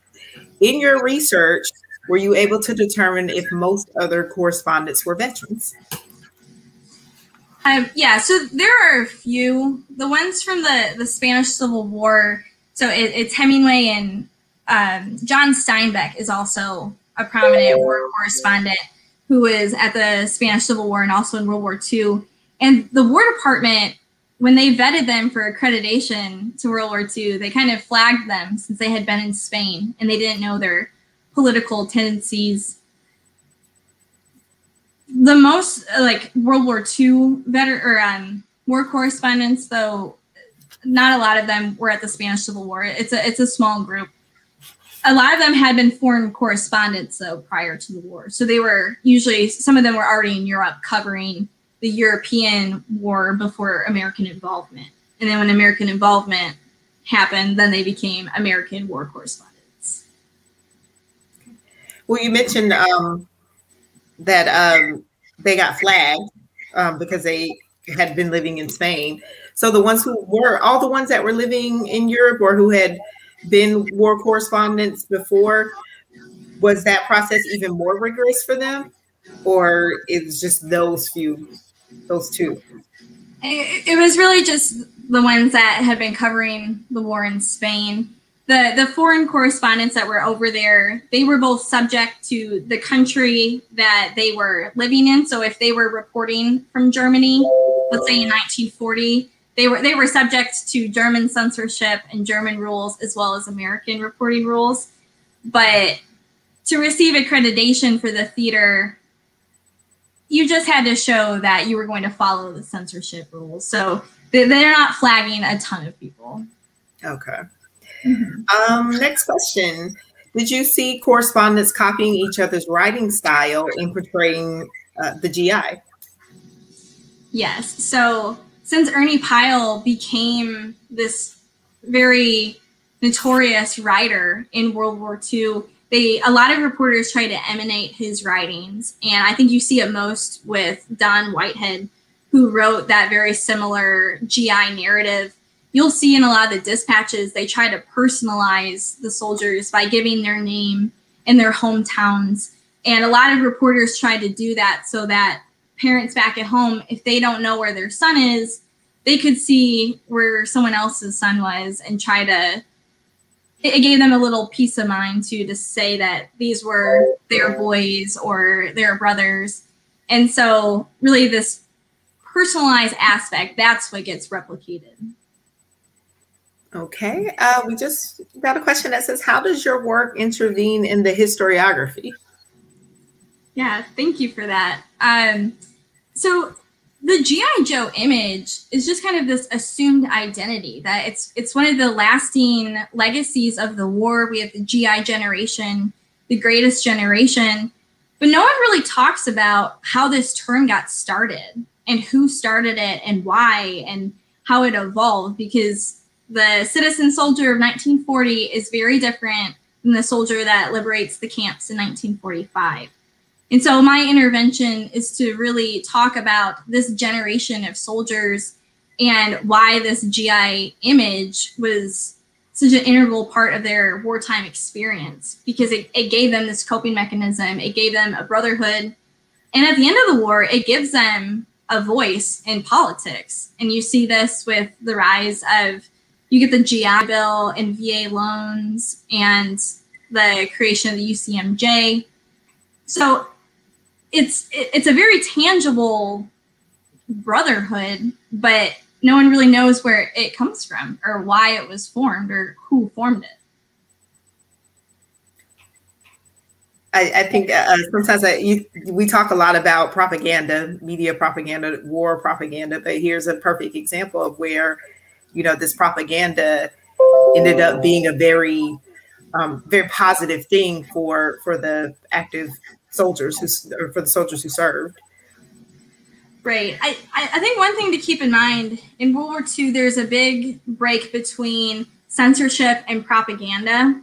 Speaker 1: In your research, were you able to determine if most other correspondents were veterans?
Speaker 2: Um, yeah, so there are a few. The ones from the, the Spanish Civil War, so it, it's Hemingway and um, John Steinbeck is also a prominent war correspondent who was at the Spanish Civil War and also in World War II. And the War Department, when they vetted them for accreditation to World War II, they kind of flagged them since they had been in Spain and they didn't know their political tendencies the most like World War II veteran or um, war correspondents, though, not a lot of them were at the Spanish Civil War. It's a it's a small group. A lot of them had been foreign correspondents though prior to the war, so they were usually some of them were already in Europe covering the European war before American involvement, and then when American involvement happened, then they became American war correspondents.
Speaker 1: Well, you mentioned um, that um, they got flagged um, because they had been living in Spain. So the ones who were all the ones that were living in Europe or who had been war correspondents before, was that process even more rigorous for them, or it's just those few, those two?
Speaker 2: It, it was really just the ones that had been covering the war in Spain the the foreign correspondents that were over there they were both subject to the country that they were living in. So if they were reporting from germany let's say in 1940 they were they were subject to german censorship and german rules as well as american reporting rules. But to receive accreditation for the theater you just had to show that you were going to follow the censorship rules. So they're not flagging a ton of people.
Speaker 1: Okay. Um, next question. Did you see correspondents copying each other's writing style in portraying uh, the GI?
Speaker 2: Yes. So since Ernie Pyle became this very notorious writer in World War II, they a lot of reporters try to emanate his writings, and I think you see it most with Don Whitehead, who wrote that very similar GI narrative you'll see in a lot of the dispatches they try to personalize the soldiers by giving their name and their hometowns. And a lot of reporters try to do that so that parents back at home if they don't know where their son is they could see where someone else's son was and try to it gave them a little peace of mind too to say that these were their boys or their brothers. And so really this personalized aspect that's what gets replicated
Speaker 1: Okay, uh, we just got a question that says, "How does your work intervene in the historiography?"
Speaker 2: Yeah, thank you for that. Um, so the GI Joe image is just kind of this assumed identity that it's it's one of the lasting legacies of the war. We have the GI generation, the greatest generation, but no one really talks about how this term got started and who started it and why and how it evolved because the citizen soldier of 1940 is very different than the soldier that liberates the camps in 1945. And so my intervention is to really talk about this generation of soldiers and why this GI image was such an integral part of their wartime experience because it, it gave them this coping mechanism, it gave them a brotherhood. And at the end of the war, it gives them a voice in politics. And you see this with the rise of you get the GI Bill and VA loans and the creation of the UCMJ. So it's it's a very tangible brotherhood, but no one really knows where it comes from or why it was formed or who formed it.
Speaker 1: I, I think uh, sometimes I, you, we talk a lot about propaganda, media propaganda, war propaganda, but here's a perfect example of where, you know, this propaganda ended up being a very, um, very positive thing for for the active soldiers who, or for the soldiers who served.
Speaker 2: Right. I, I think one thing to keep in mind in World War II, there's a big break between censorship and propaganda.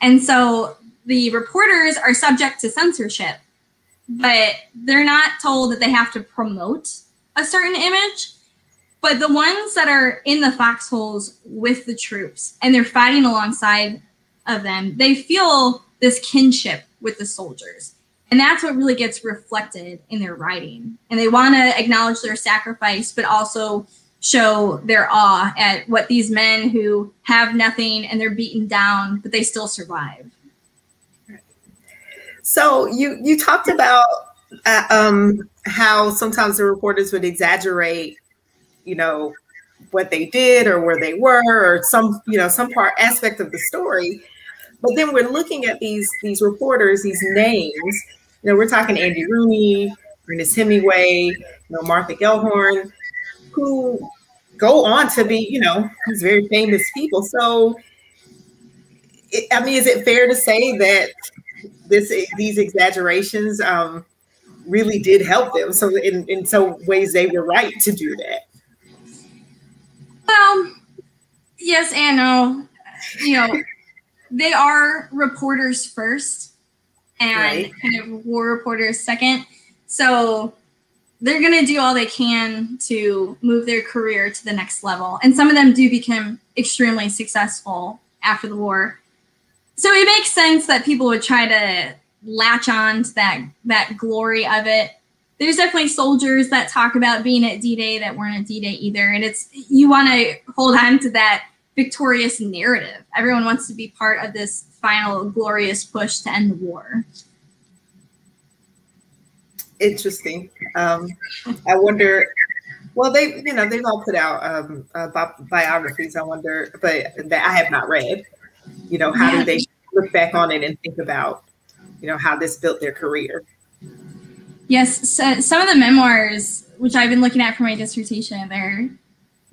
Speaker 2: And so the reporters are subject to censorship, but they're not told that they have to promote a certain image. But the ones that are in the foxholes with the troops and they're fighting alongside of them, they feel this kinship with the soldiers. And that's what really gets reflected in their writing. And they want to acknowledge their sacrifice, but also show their awe at what these men who have nothing and they're beaten down, but they still survive.
Speaker 1: So you you talked about uh, um, how sometimes the reporters would exaggerate, you know, what they did or where they were or some you know some part aspect of the story. But then we're looking at these these reporters, these names. You know, we're talking Andy Rooney, Ernest Hemingway, you know, Martha Gellhorn, who go on to be, you know, these very famous people. So, it, I mean, is it fair to say that this these exaggerations um, really did help them. So in, in some ways they were right to do that.
Speaker 2: Well, yes and no. You know, they are reporters first and right. kind of war reporters second. So they're going to do all they can to move their career to the next level. And some of them do become extremely successful after the war so it makes sense that people would try to latch on to that that glory of it. There's definitely soldiers that talk about being at D-Day that weren't at D-Day either, and it's you want to hold on to that victorious narrative. Everyone wants to be part of this final glorious push to end the war.
Speaker 1: Interesting. Um, I wonder. Well, they, you know, they've all put out um, uh, bi- biographies. I wonder, but that I have not read you know how yeah. do they look back on it and think about you know how this built their career
Speaker 2: yes so some of the memoirs which i've been looking at for my dissertation they're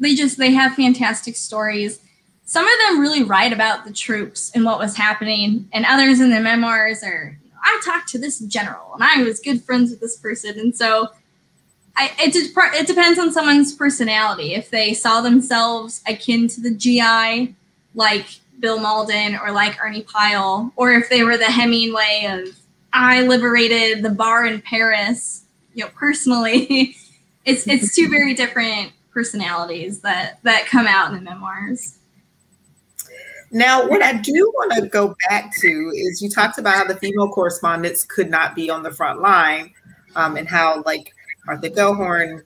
Speaker 2: they just they have fantastic stories. Some of them really write about the troops and what was happening and others in the memoirs are i talked to this general and i was good friends with this person and so I, it, it depends on someone's personality. If they saw themselves akin to the gi like Bill Mauldin or like Ernie Pyle, or if they were the Hemingway of I liberated the bar in Paris, you know, personally, it's it's two very different personalities that that come out in the memoirs.
Speaker 1: Now, what I do want to go back to is you talked about how the female correspondents could not be on the front line, um, and how like Martha Gellhorn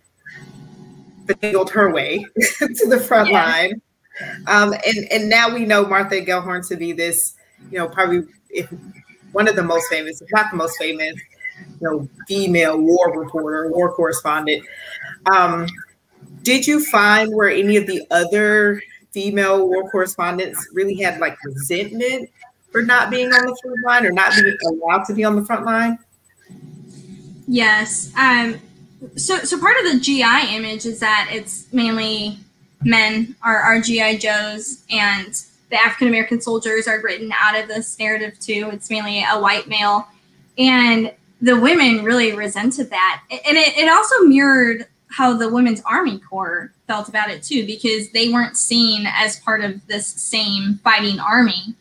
Speaker 1: finagled her way to the front yeah. line. Um, and and now we know Martha Gellhorn to be this, you know, probably if one of the most famous, if not the most famous, you know, female war reporter, war correspondent. Um, did you find where any of the other female war correspondents really had like resentment for not being on the front line or not being allowed to be on the front line?
Speaker 2: Yes. Um, so, so part of the GI image is that it's mainly men are our GI Joes, and the African American soldiers are written out of this narrative too. It's mainly a white male, and the women really resented that, and it, it also mirrored how the Women's Army Corps felt about it too, because they weren't seen as part of this same fighting army.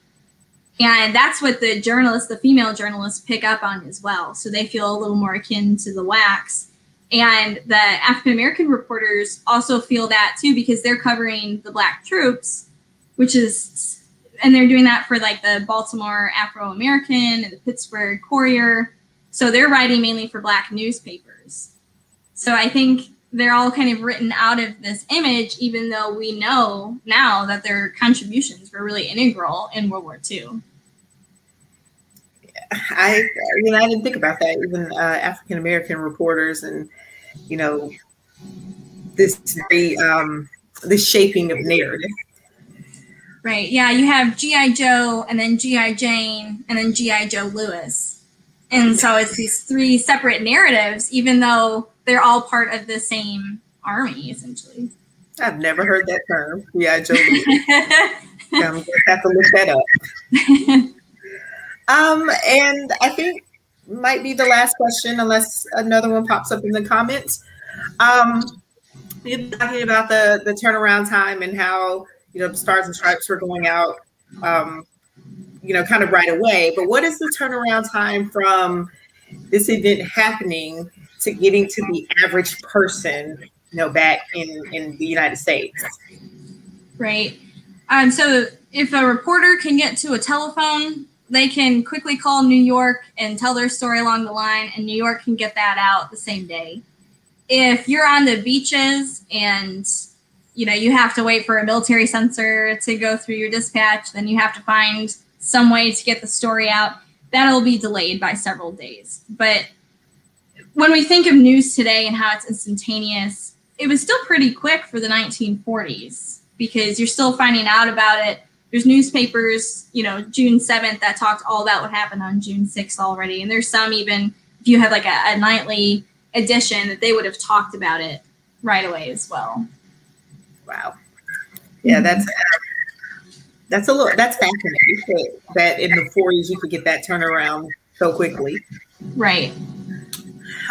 Speaker 2: And that's what the journalists, the female journalists, pick up on as well. So they feel a little more akin to the WACs and the African American reporters also feel that too because they're covering the black troops, which is, and they're doing that for like the Baltimore Afro American and the Pittsburgh Courier. So they're writing mainly for black newspapers. So I think they're all kind of written out of this image, even though we know now that their contributions were really integral in World War II.
Speaker 1: I, I mean, I didn't think about that. Even uh, African American reporters, and you know, this very um, the shaping of narrative.
Speaker 2: Right. Yeah. You have GI Joe, and then GI Jane, and then GI Joe Louis. And so it's these three separate narratives, even though they're all part of the same army, essentially.
Speaker 1: I've never heard that term. Yeah, Jolie. I'm gonna have to look that up. um, and I think might be the last question, unless another one pops up in the comments. Um, you're talking about the the turnaround time and how you know the stars and stripes were going out, um, you know, kind of right away. But what is the turnaround time from this event happening to getting to the average person, you know, back in in the United States?
Speaker 2: Right. Um, so if a reporter can get to a telephone, they can quickly call New York and tell their story along the line, and New York can get that out the same day. If you're on the beaches and you know you have to wait for a military censor to go through your dispatch, then you have to find some way to get the story out. That'll be delayed by several days. But when we think of news today and how it's instantaneous, it was still pretty quick for the 1940s because you're still finding out about it. There's newspapers, you know, June 7th that talked all about what happened on June 6th already. And there's some even, if you had like a, a nightly edition, that they would have talked about it right away as well.
Speaker 1: Wow. Yeah, that's that's a little that's fascinating that in the 40s you could get that turnaround so quickly.
Speaker 2: Right.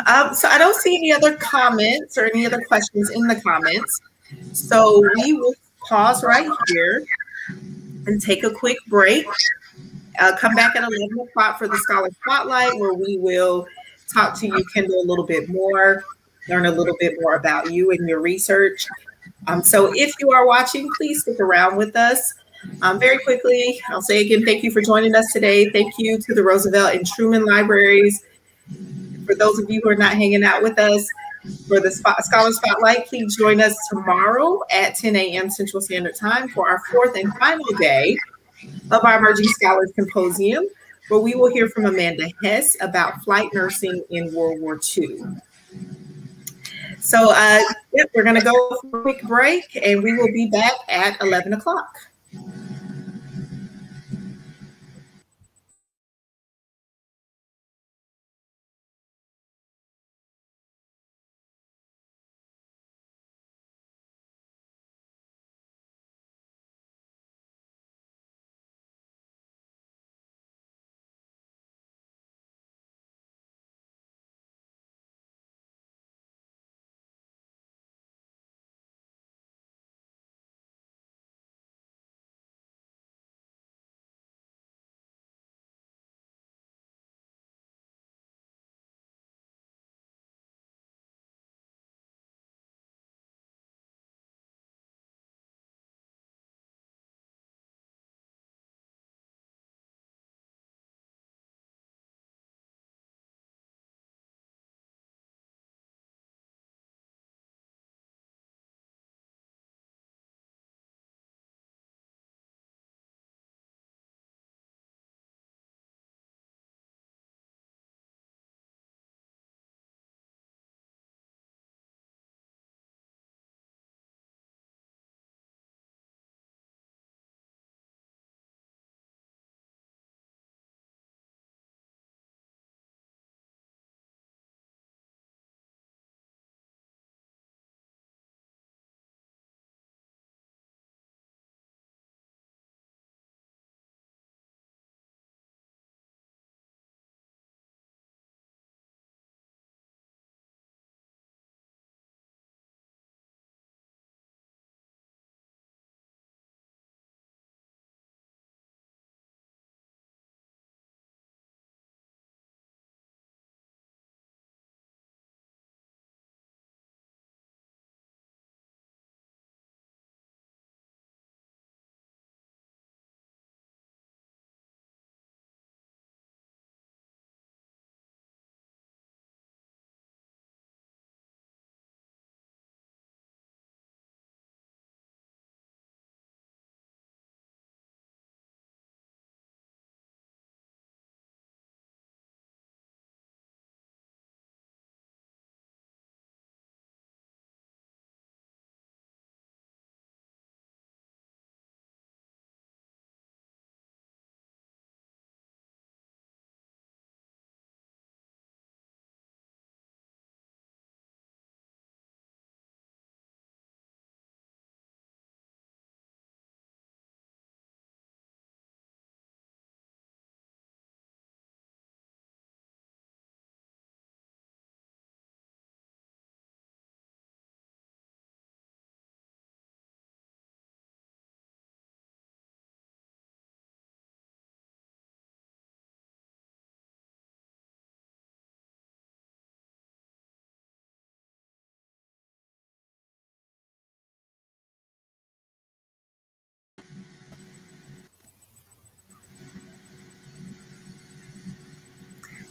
Speaker 1: Um, so I don't see any other comments or any other questions in the comments. So we will pause right here and take a quick break. Uh, come back at 11 o'clock for the Scholar Spotlight, where we will talk to you, Kendall, a little bit more, learn a little bit more about you and your research. Um, so if you are watching, please stick around with us. Um, very quickly, I'll say again, thank you for joining us today. Thank you to the Roosevelt and Truman Libraries. For those of you who are not hanging out with us, for the Spot, Scholar Spotlight, please join us tomorrow at 10 a.m. Central Standard Time for our fourth and final day of our Emerging Scholars Symposium, where we will hear from Amanda Hess about flight nursing in World War II. So, uh, yep, we're going to go for a quick break and we will be back at 11 o'clock.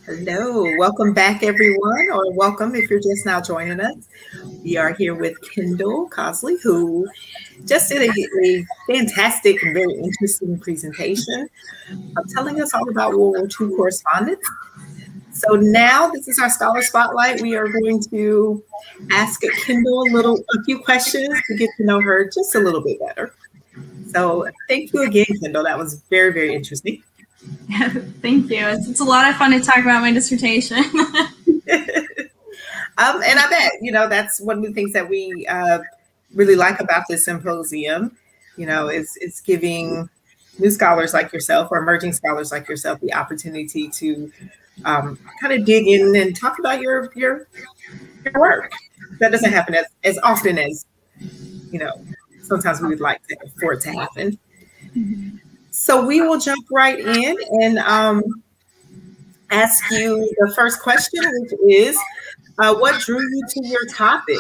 Speaker 1: Hello, welcome back, everyone, or welcome if you're just now joining us. We are here with Kendall Cosley, who just did a, a fantastic and very interesting presentation of telling us all about World War II correspondence. So now this is our scholar spotlight. We are going to ask Kendall a little, a few questions to get to know her just a little bit better. So thank you again, Kendall. That was very, very interesting.
Speaker 2: Thank you. It's, it's, a lot of fun to talk about my dissertation. um,
Speaker 1: and I bet, you know, that's one of the things that we uh, really like about this symposium, you know, is it's giving new scholars like yourself or emerging scholars like yourself the opportunity to um, kind of dig in and talk about your, your, your work. That doesn't happen as, as often as, you know, sometimes we would like to, for it to happen. Mm-hmm. So we will jump right in and um, ask you the first question, which is uh, what drew you to your topic?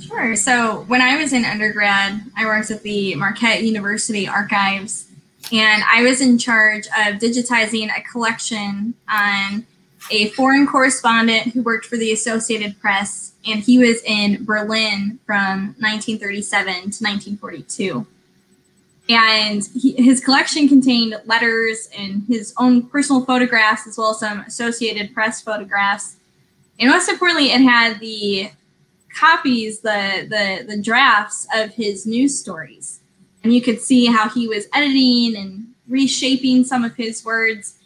Speaker 2: Sure. So when I was in undergrad, I worked at the Marquette University Archives, and I was in charge of digitizing a collection on a foreign correspondent who worked for the Associated Press, and he was in Berlin from 1937 to 1942 and he, his collection contained letters and his own personal photographs as well as some associated press photographs. And most importantly it had the copies the the, the drafts of his news stories. And you could see how he was editing and reshaping some of his words.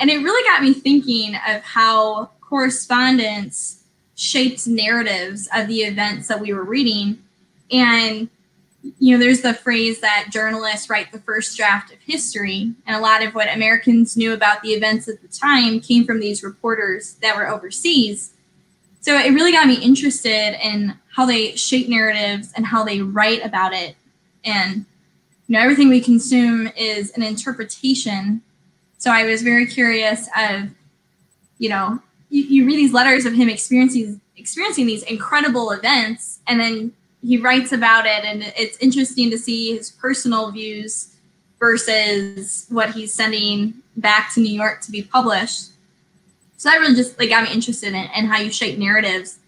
Speaker 2: And it really got me thinking of how correspondence shaped narratives of the events that we were reading. And you know, there's the phrase that journalists write the first draft of history, and a lot of what Americans knew about the events at the time came from these reporters that were overseas. So it really got me interested in how they shape narratives and how they write about it. And you know, everything we consume is an interpretation. So I was very curious of, you know, you, you read these letters of him experiencing experiencing these incredible events, and then he writes about it, and it's interesting to see his personal views versus what he's sending back to New York to be published. So that really just like got me interested in, in how you shape narratives.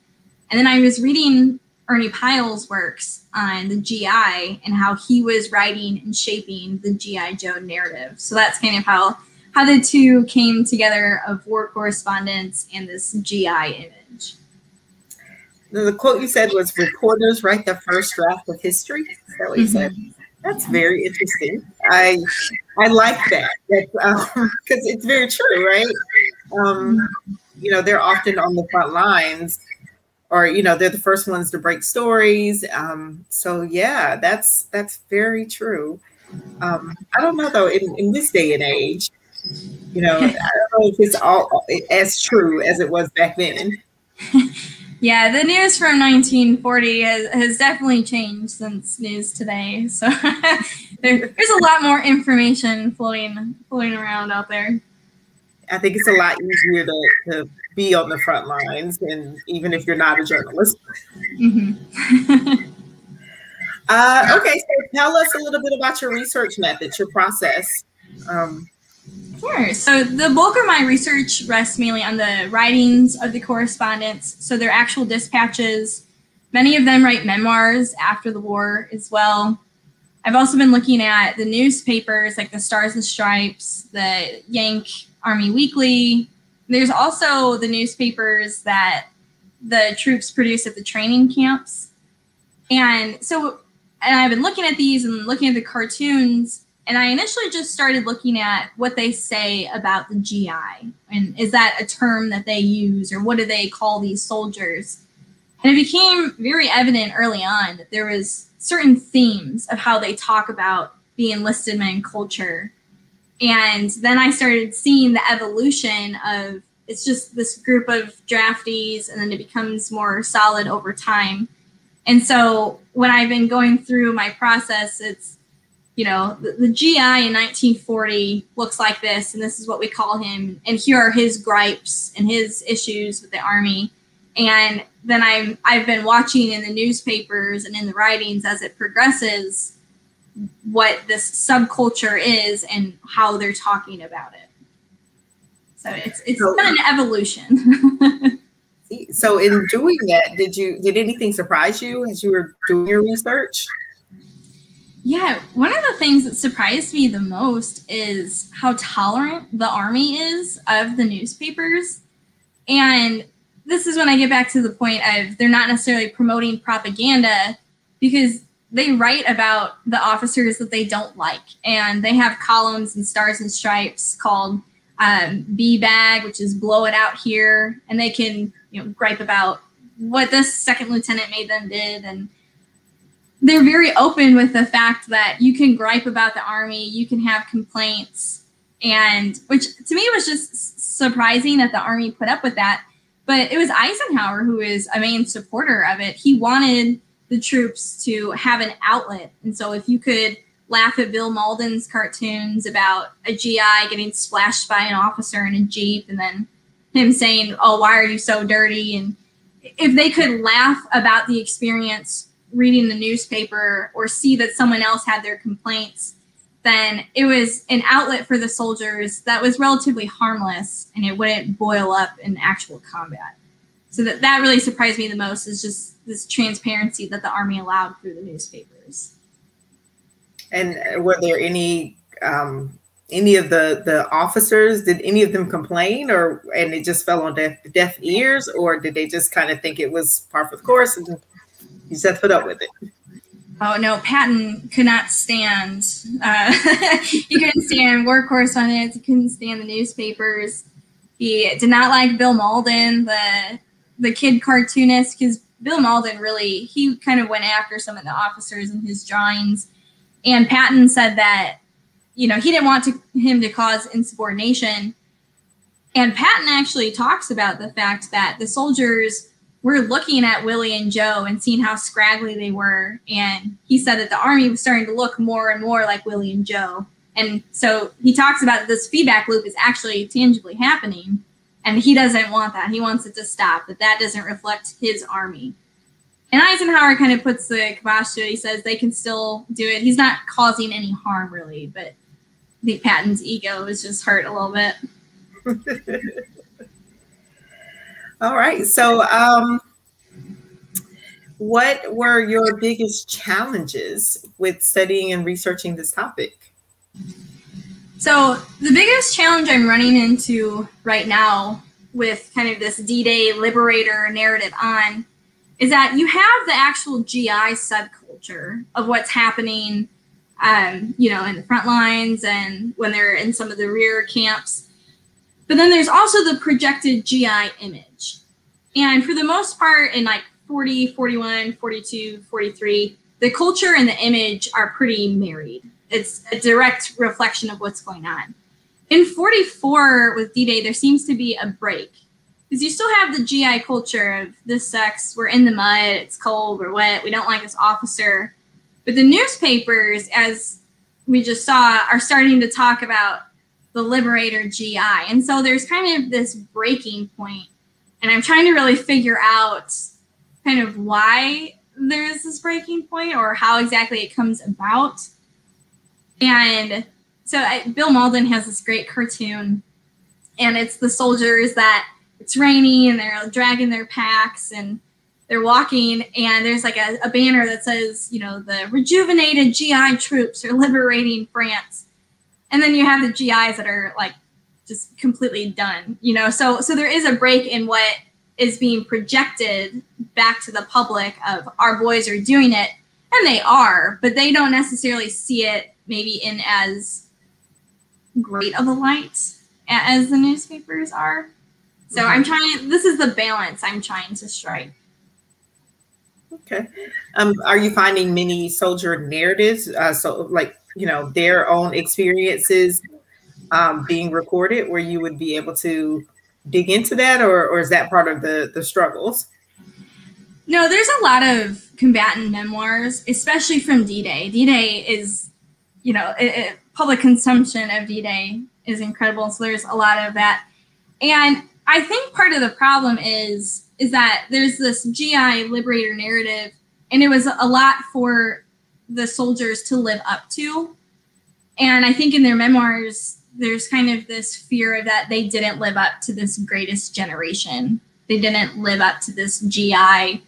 Speaker 2: And then I was reading Ernie Pyle's works on the GI and how he was writing and shaping the GI Joe narrative. So that's kind of how how the two came together of war correspondence and this GI image
Speaker 1: the quote you said was reporters write the first draft of history. Is that what you said? Mm-hmm. That's very interesting. I I like that because um, it's very true, right? Um, you know, they're often on the front lines, or you know, they're the first ones to break stories. Um, so yeah, that's that's very true. Um, I don't know though. In, in this day and age, you know, I don't know if it's all as true as it was back then.
Speaker 2: Yeah, the news from 1940 has, has definitely changed since news today. So there, there's a lot more information floating floating around out there.
Speaker 1: I think it's a lot easier to, to be on the front lines, and even if you're not a journalist. Mm-hmm. uh, okay, so tell us a little bit about your research methods, your process. Um,
Speaker 2: Sure. So the bulk of my research rests mainly on the writings of the correspondents. So their actual dispatches. Many of them write memoirs after the war as well. I've also been looking at the newspapers like the Stars and Stripes, the Yank Army Weekly. There's also the newspapers that the troops produce at the training camps. And so, and I've been looking at these and looking at the cartoons and I initially just started looking at what they say about the GI. And is that a term that they use, or what do they call these soldiers? And it became very evident early on that there was certain themes of how they talk about the enlisted men culture. And then I started seeing the evolution of it's just this group of draftees, and then it becomes more solid over time. And so when I've been going through my process, it's you know, the, the, GI in 1940 looks like this, and this is what we call him, and here are his gripes and his issues with the army. And then I'm I've been watching in the newspapers and in the writings as it progresses what this subculture is and how they're talking about it. So it's it's so, been an evolution.
Speaker 1: so in doing that, did you did anything surprise you as you were doing your research?
Speaker 2: Yeah, one of the things that surprised me the most is how tolerant the army is of the newspapers. And this is when I get back to the point of they're not necessarily promoting propaganda because they write about the officers that they don't like. And they have columns and stars and stripes called um, B bag, which is blow it out here. And they can, you know, gripe about what this second lieutenant made them did and they're very open with the fact that you can gripe about the army, you can have complaints, and which to me was just surprising that the army put up with that. But it was Eisenhower who is a main supporter of it. He wanted the troops to have an outlet. And so if you could laugh at Bill Mauldin's cartoons about a GI getting splashed by an officer in a Jeep and then him saying, Oh, why are you so dirty? And if they could laugh about the experience reading the newspaper or see that someone else had their complaints, then it was an outlet for the soldiers that was relatively harmless and it wouldn't boil up in actual combat. So that, that really surprised me the most is just this transparency that the army allowed through the newspapers.
Speaker 1: And were there any um, any of the the officers did any of them complain or and it just fell on deaf, deaf ears or did they just kind of think it was par for the course and you just put up with it.
Speaker 2: Oh no, Patton could not stand. Uh, he couldn't stand war correspondents. He couldn't stand the newspapers. He did not like Bill Mauldin, the the kid cartoonist, because Bill Mauldin really he kind of went after some of the officers in his drawings. And Patton said that you know he didn't want to, him to cause insubordination. And Patton actually talks about the fact that the soldiers we're looking at Willie and Joe and seeing how scraggly they were. And he said that the army was starting to look more and more like Willie and Joe. And so he talks about this feedback loop is actually tangibly happening. And he doesn't want that. He wants it to stop, that that doesn't reflect his army. And Eisenhower kind of puts the kibosh to it. He says they can still do it. He's not causing any harm, really, but I think Patton's ego is just hurt a little bit.
Speaker 1: All right. So, um, what were your biggest challenges with studying and researching this topic?
Speaker 2: So, the biggest challenge I'm running into right now with kind of this D Day liberator narrative on is that you have the actual GI subculture of what's happening, um, you know, in the front lines and when they're in some of the rear camps. But then there's also the projected GI image. And for the most part, in like 40, 41, 42, 43, the culture and the image are pretty married. It's a direct reflection of what's going on. In 44 with D Day, there seems to be a break because you still have the GI culture of this sex, we're in the mud, it's cold, we're wet, we don't like this officer. But the newspapers, as we just saw, are starting to talk about the Liberator GI. And so there's kind of this breaking. And I'm trying to really figure out kind of why there's this breaking point or how exactly it comes about. And so I, Bill Mauldin has this great cartoon, and it's the soldiers that it's raining and they're dragging their packs and they're walking, and there's like a, a banner that says, you know, the rejuvenated GI troops are liberating France and then you have the GIs that are like just completely done, you know. So so there is a break in what is being projected back to the public of our boys are doing it, and they are, but they don't necessarily see it maybe in as great of a light as the newspapers are. So mm-hmm. I'm trying. This is the balance I'm trying to strike.
Speaker 1: Okay. Um, are you finding many soldier narratives? Uh, so, like you know their own experiences um, being recorded where you would be able to dig into that or, or is that part of the the struggles?
Speaker 2: No there's a lot of combatant memoirs especially from d-day. D-day is you know it, it, public consumption of d-day is incredible so there's a lot of that. And i think part of the problem is is that there's this gi liberator narrative and it was a lot for the soldiers to live up to. And I think in their memoirs, there's kind of this fear of that they didn't live up to this greatest generation. They didn't live up to this GI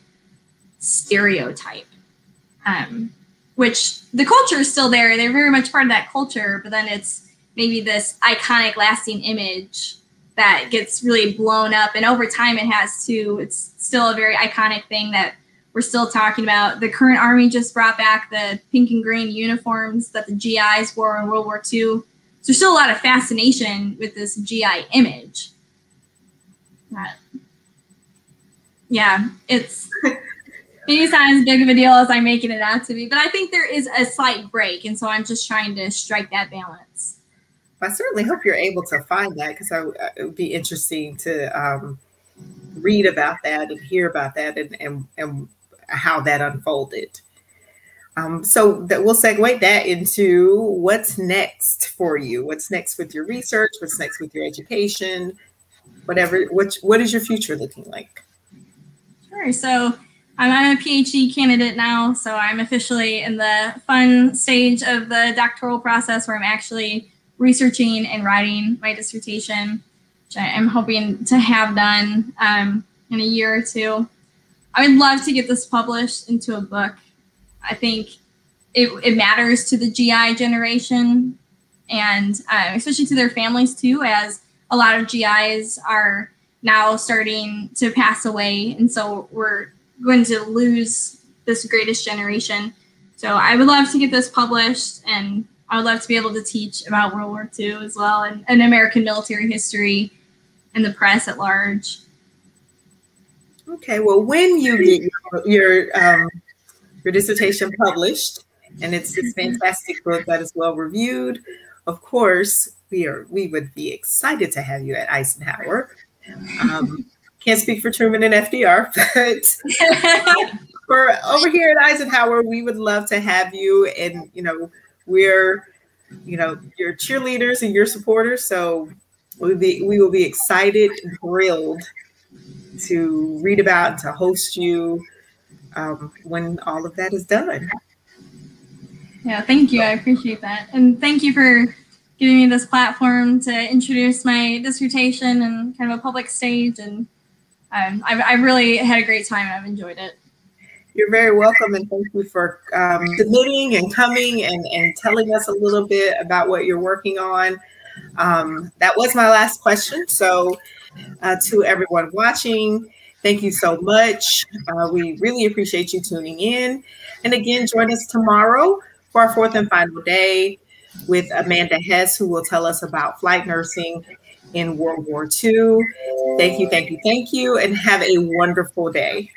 Speaker 2: stereotype. Um, which the culture is still there. They're very much part of that culture, but then it's maybe this iconic lasting image that gets really blown up. And over time, it has to, it's still a very iconic thing that we're still talking about. The current Army just brought back the pink and green uniforms that the GIs wore in World War II. So there's still a lot of fascination with this GI image. yeah, it's maybe it's not as big of a deal as I'm making it out to be, but I think there is a slight break, and so I'm just trying to strike that balance.
Speaker 1: I certainly hope you're able to find that because it would be interesting to um, read about that and hear about that and and, and how that unfolded. Um, so that we'll segue that into what's next for you. What's next with your research? What's next with your education? Whatever. What what is your future looking like?
Speaker 2: Sure. So I'm a PhD candidate now, so I'm officially in the fun stage of the doctoral process where I'm actually researching and writing my dissertation, which I'm hoping to have done um, in a year or two. I would love to get this published into a book. I think it, it matters to the GI generation and uh, especially to their families too, as a lot of GIs are now starting to pass away. And so we're going to lose this greatest generation. So I would love to get this published and I would love to be able to teach about World War II as well and, and American military history and the press at large.
Speaker 1: Okay, well, when you get your your, um, your dissertation published, and it's this fantastic book that is well reviewed, of course, we are we would be excited to have you at Eisenhower. Um, can't speak for Truman and FDR, but for over here at Eisenhower, we would love to have you. And you know, we're you know your cheerleaders and your supporters, so we'll be we will be excited thrilled to read about to host you um, when all of that is done.
Speaker 2: Yeah, thank you. I appreciate that, and thank you for giving me this platform to introduce my dissertation and kind of a public stage and um, I've, I've really had a great time. I've enjoyed it.
Speaker 1: You're very welcome, and thank you for um, submitting and coming and, and telling us a little bit about what you're working on. Um, that was my last question. So, uh, to everyone watching, thank you so much. Uh, we really appreciate you tuning in. And again, join us tomorrow for our fourth and final day with Amanda Hess, who will tell us about flight nursing in World War II. Thank you, thank you, thank you, and have a wonderful day.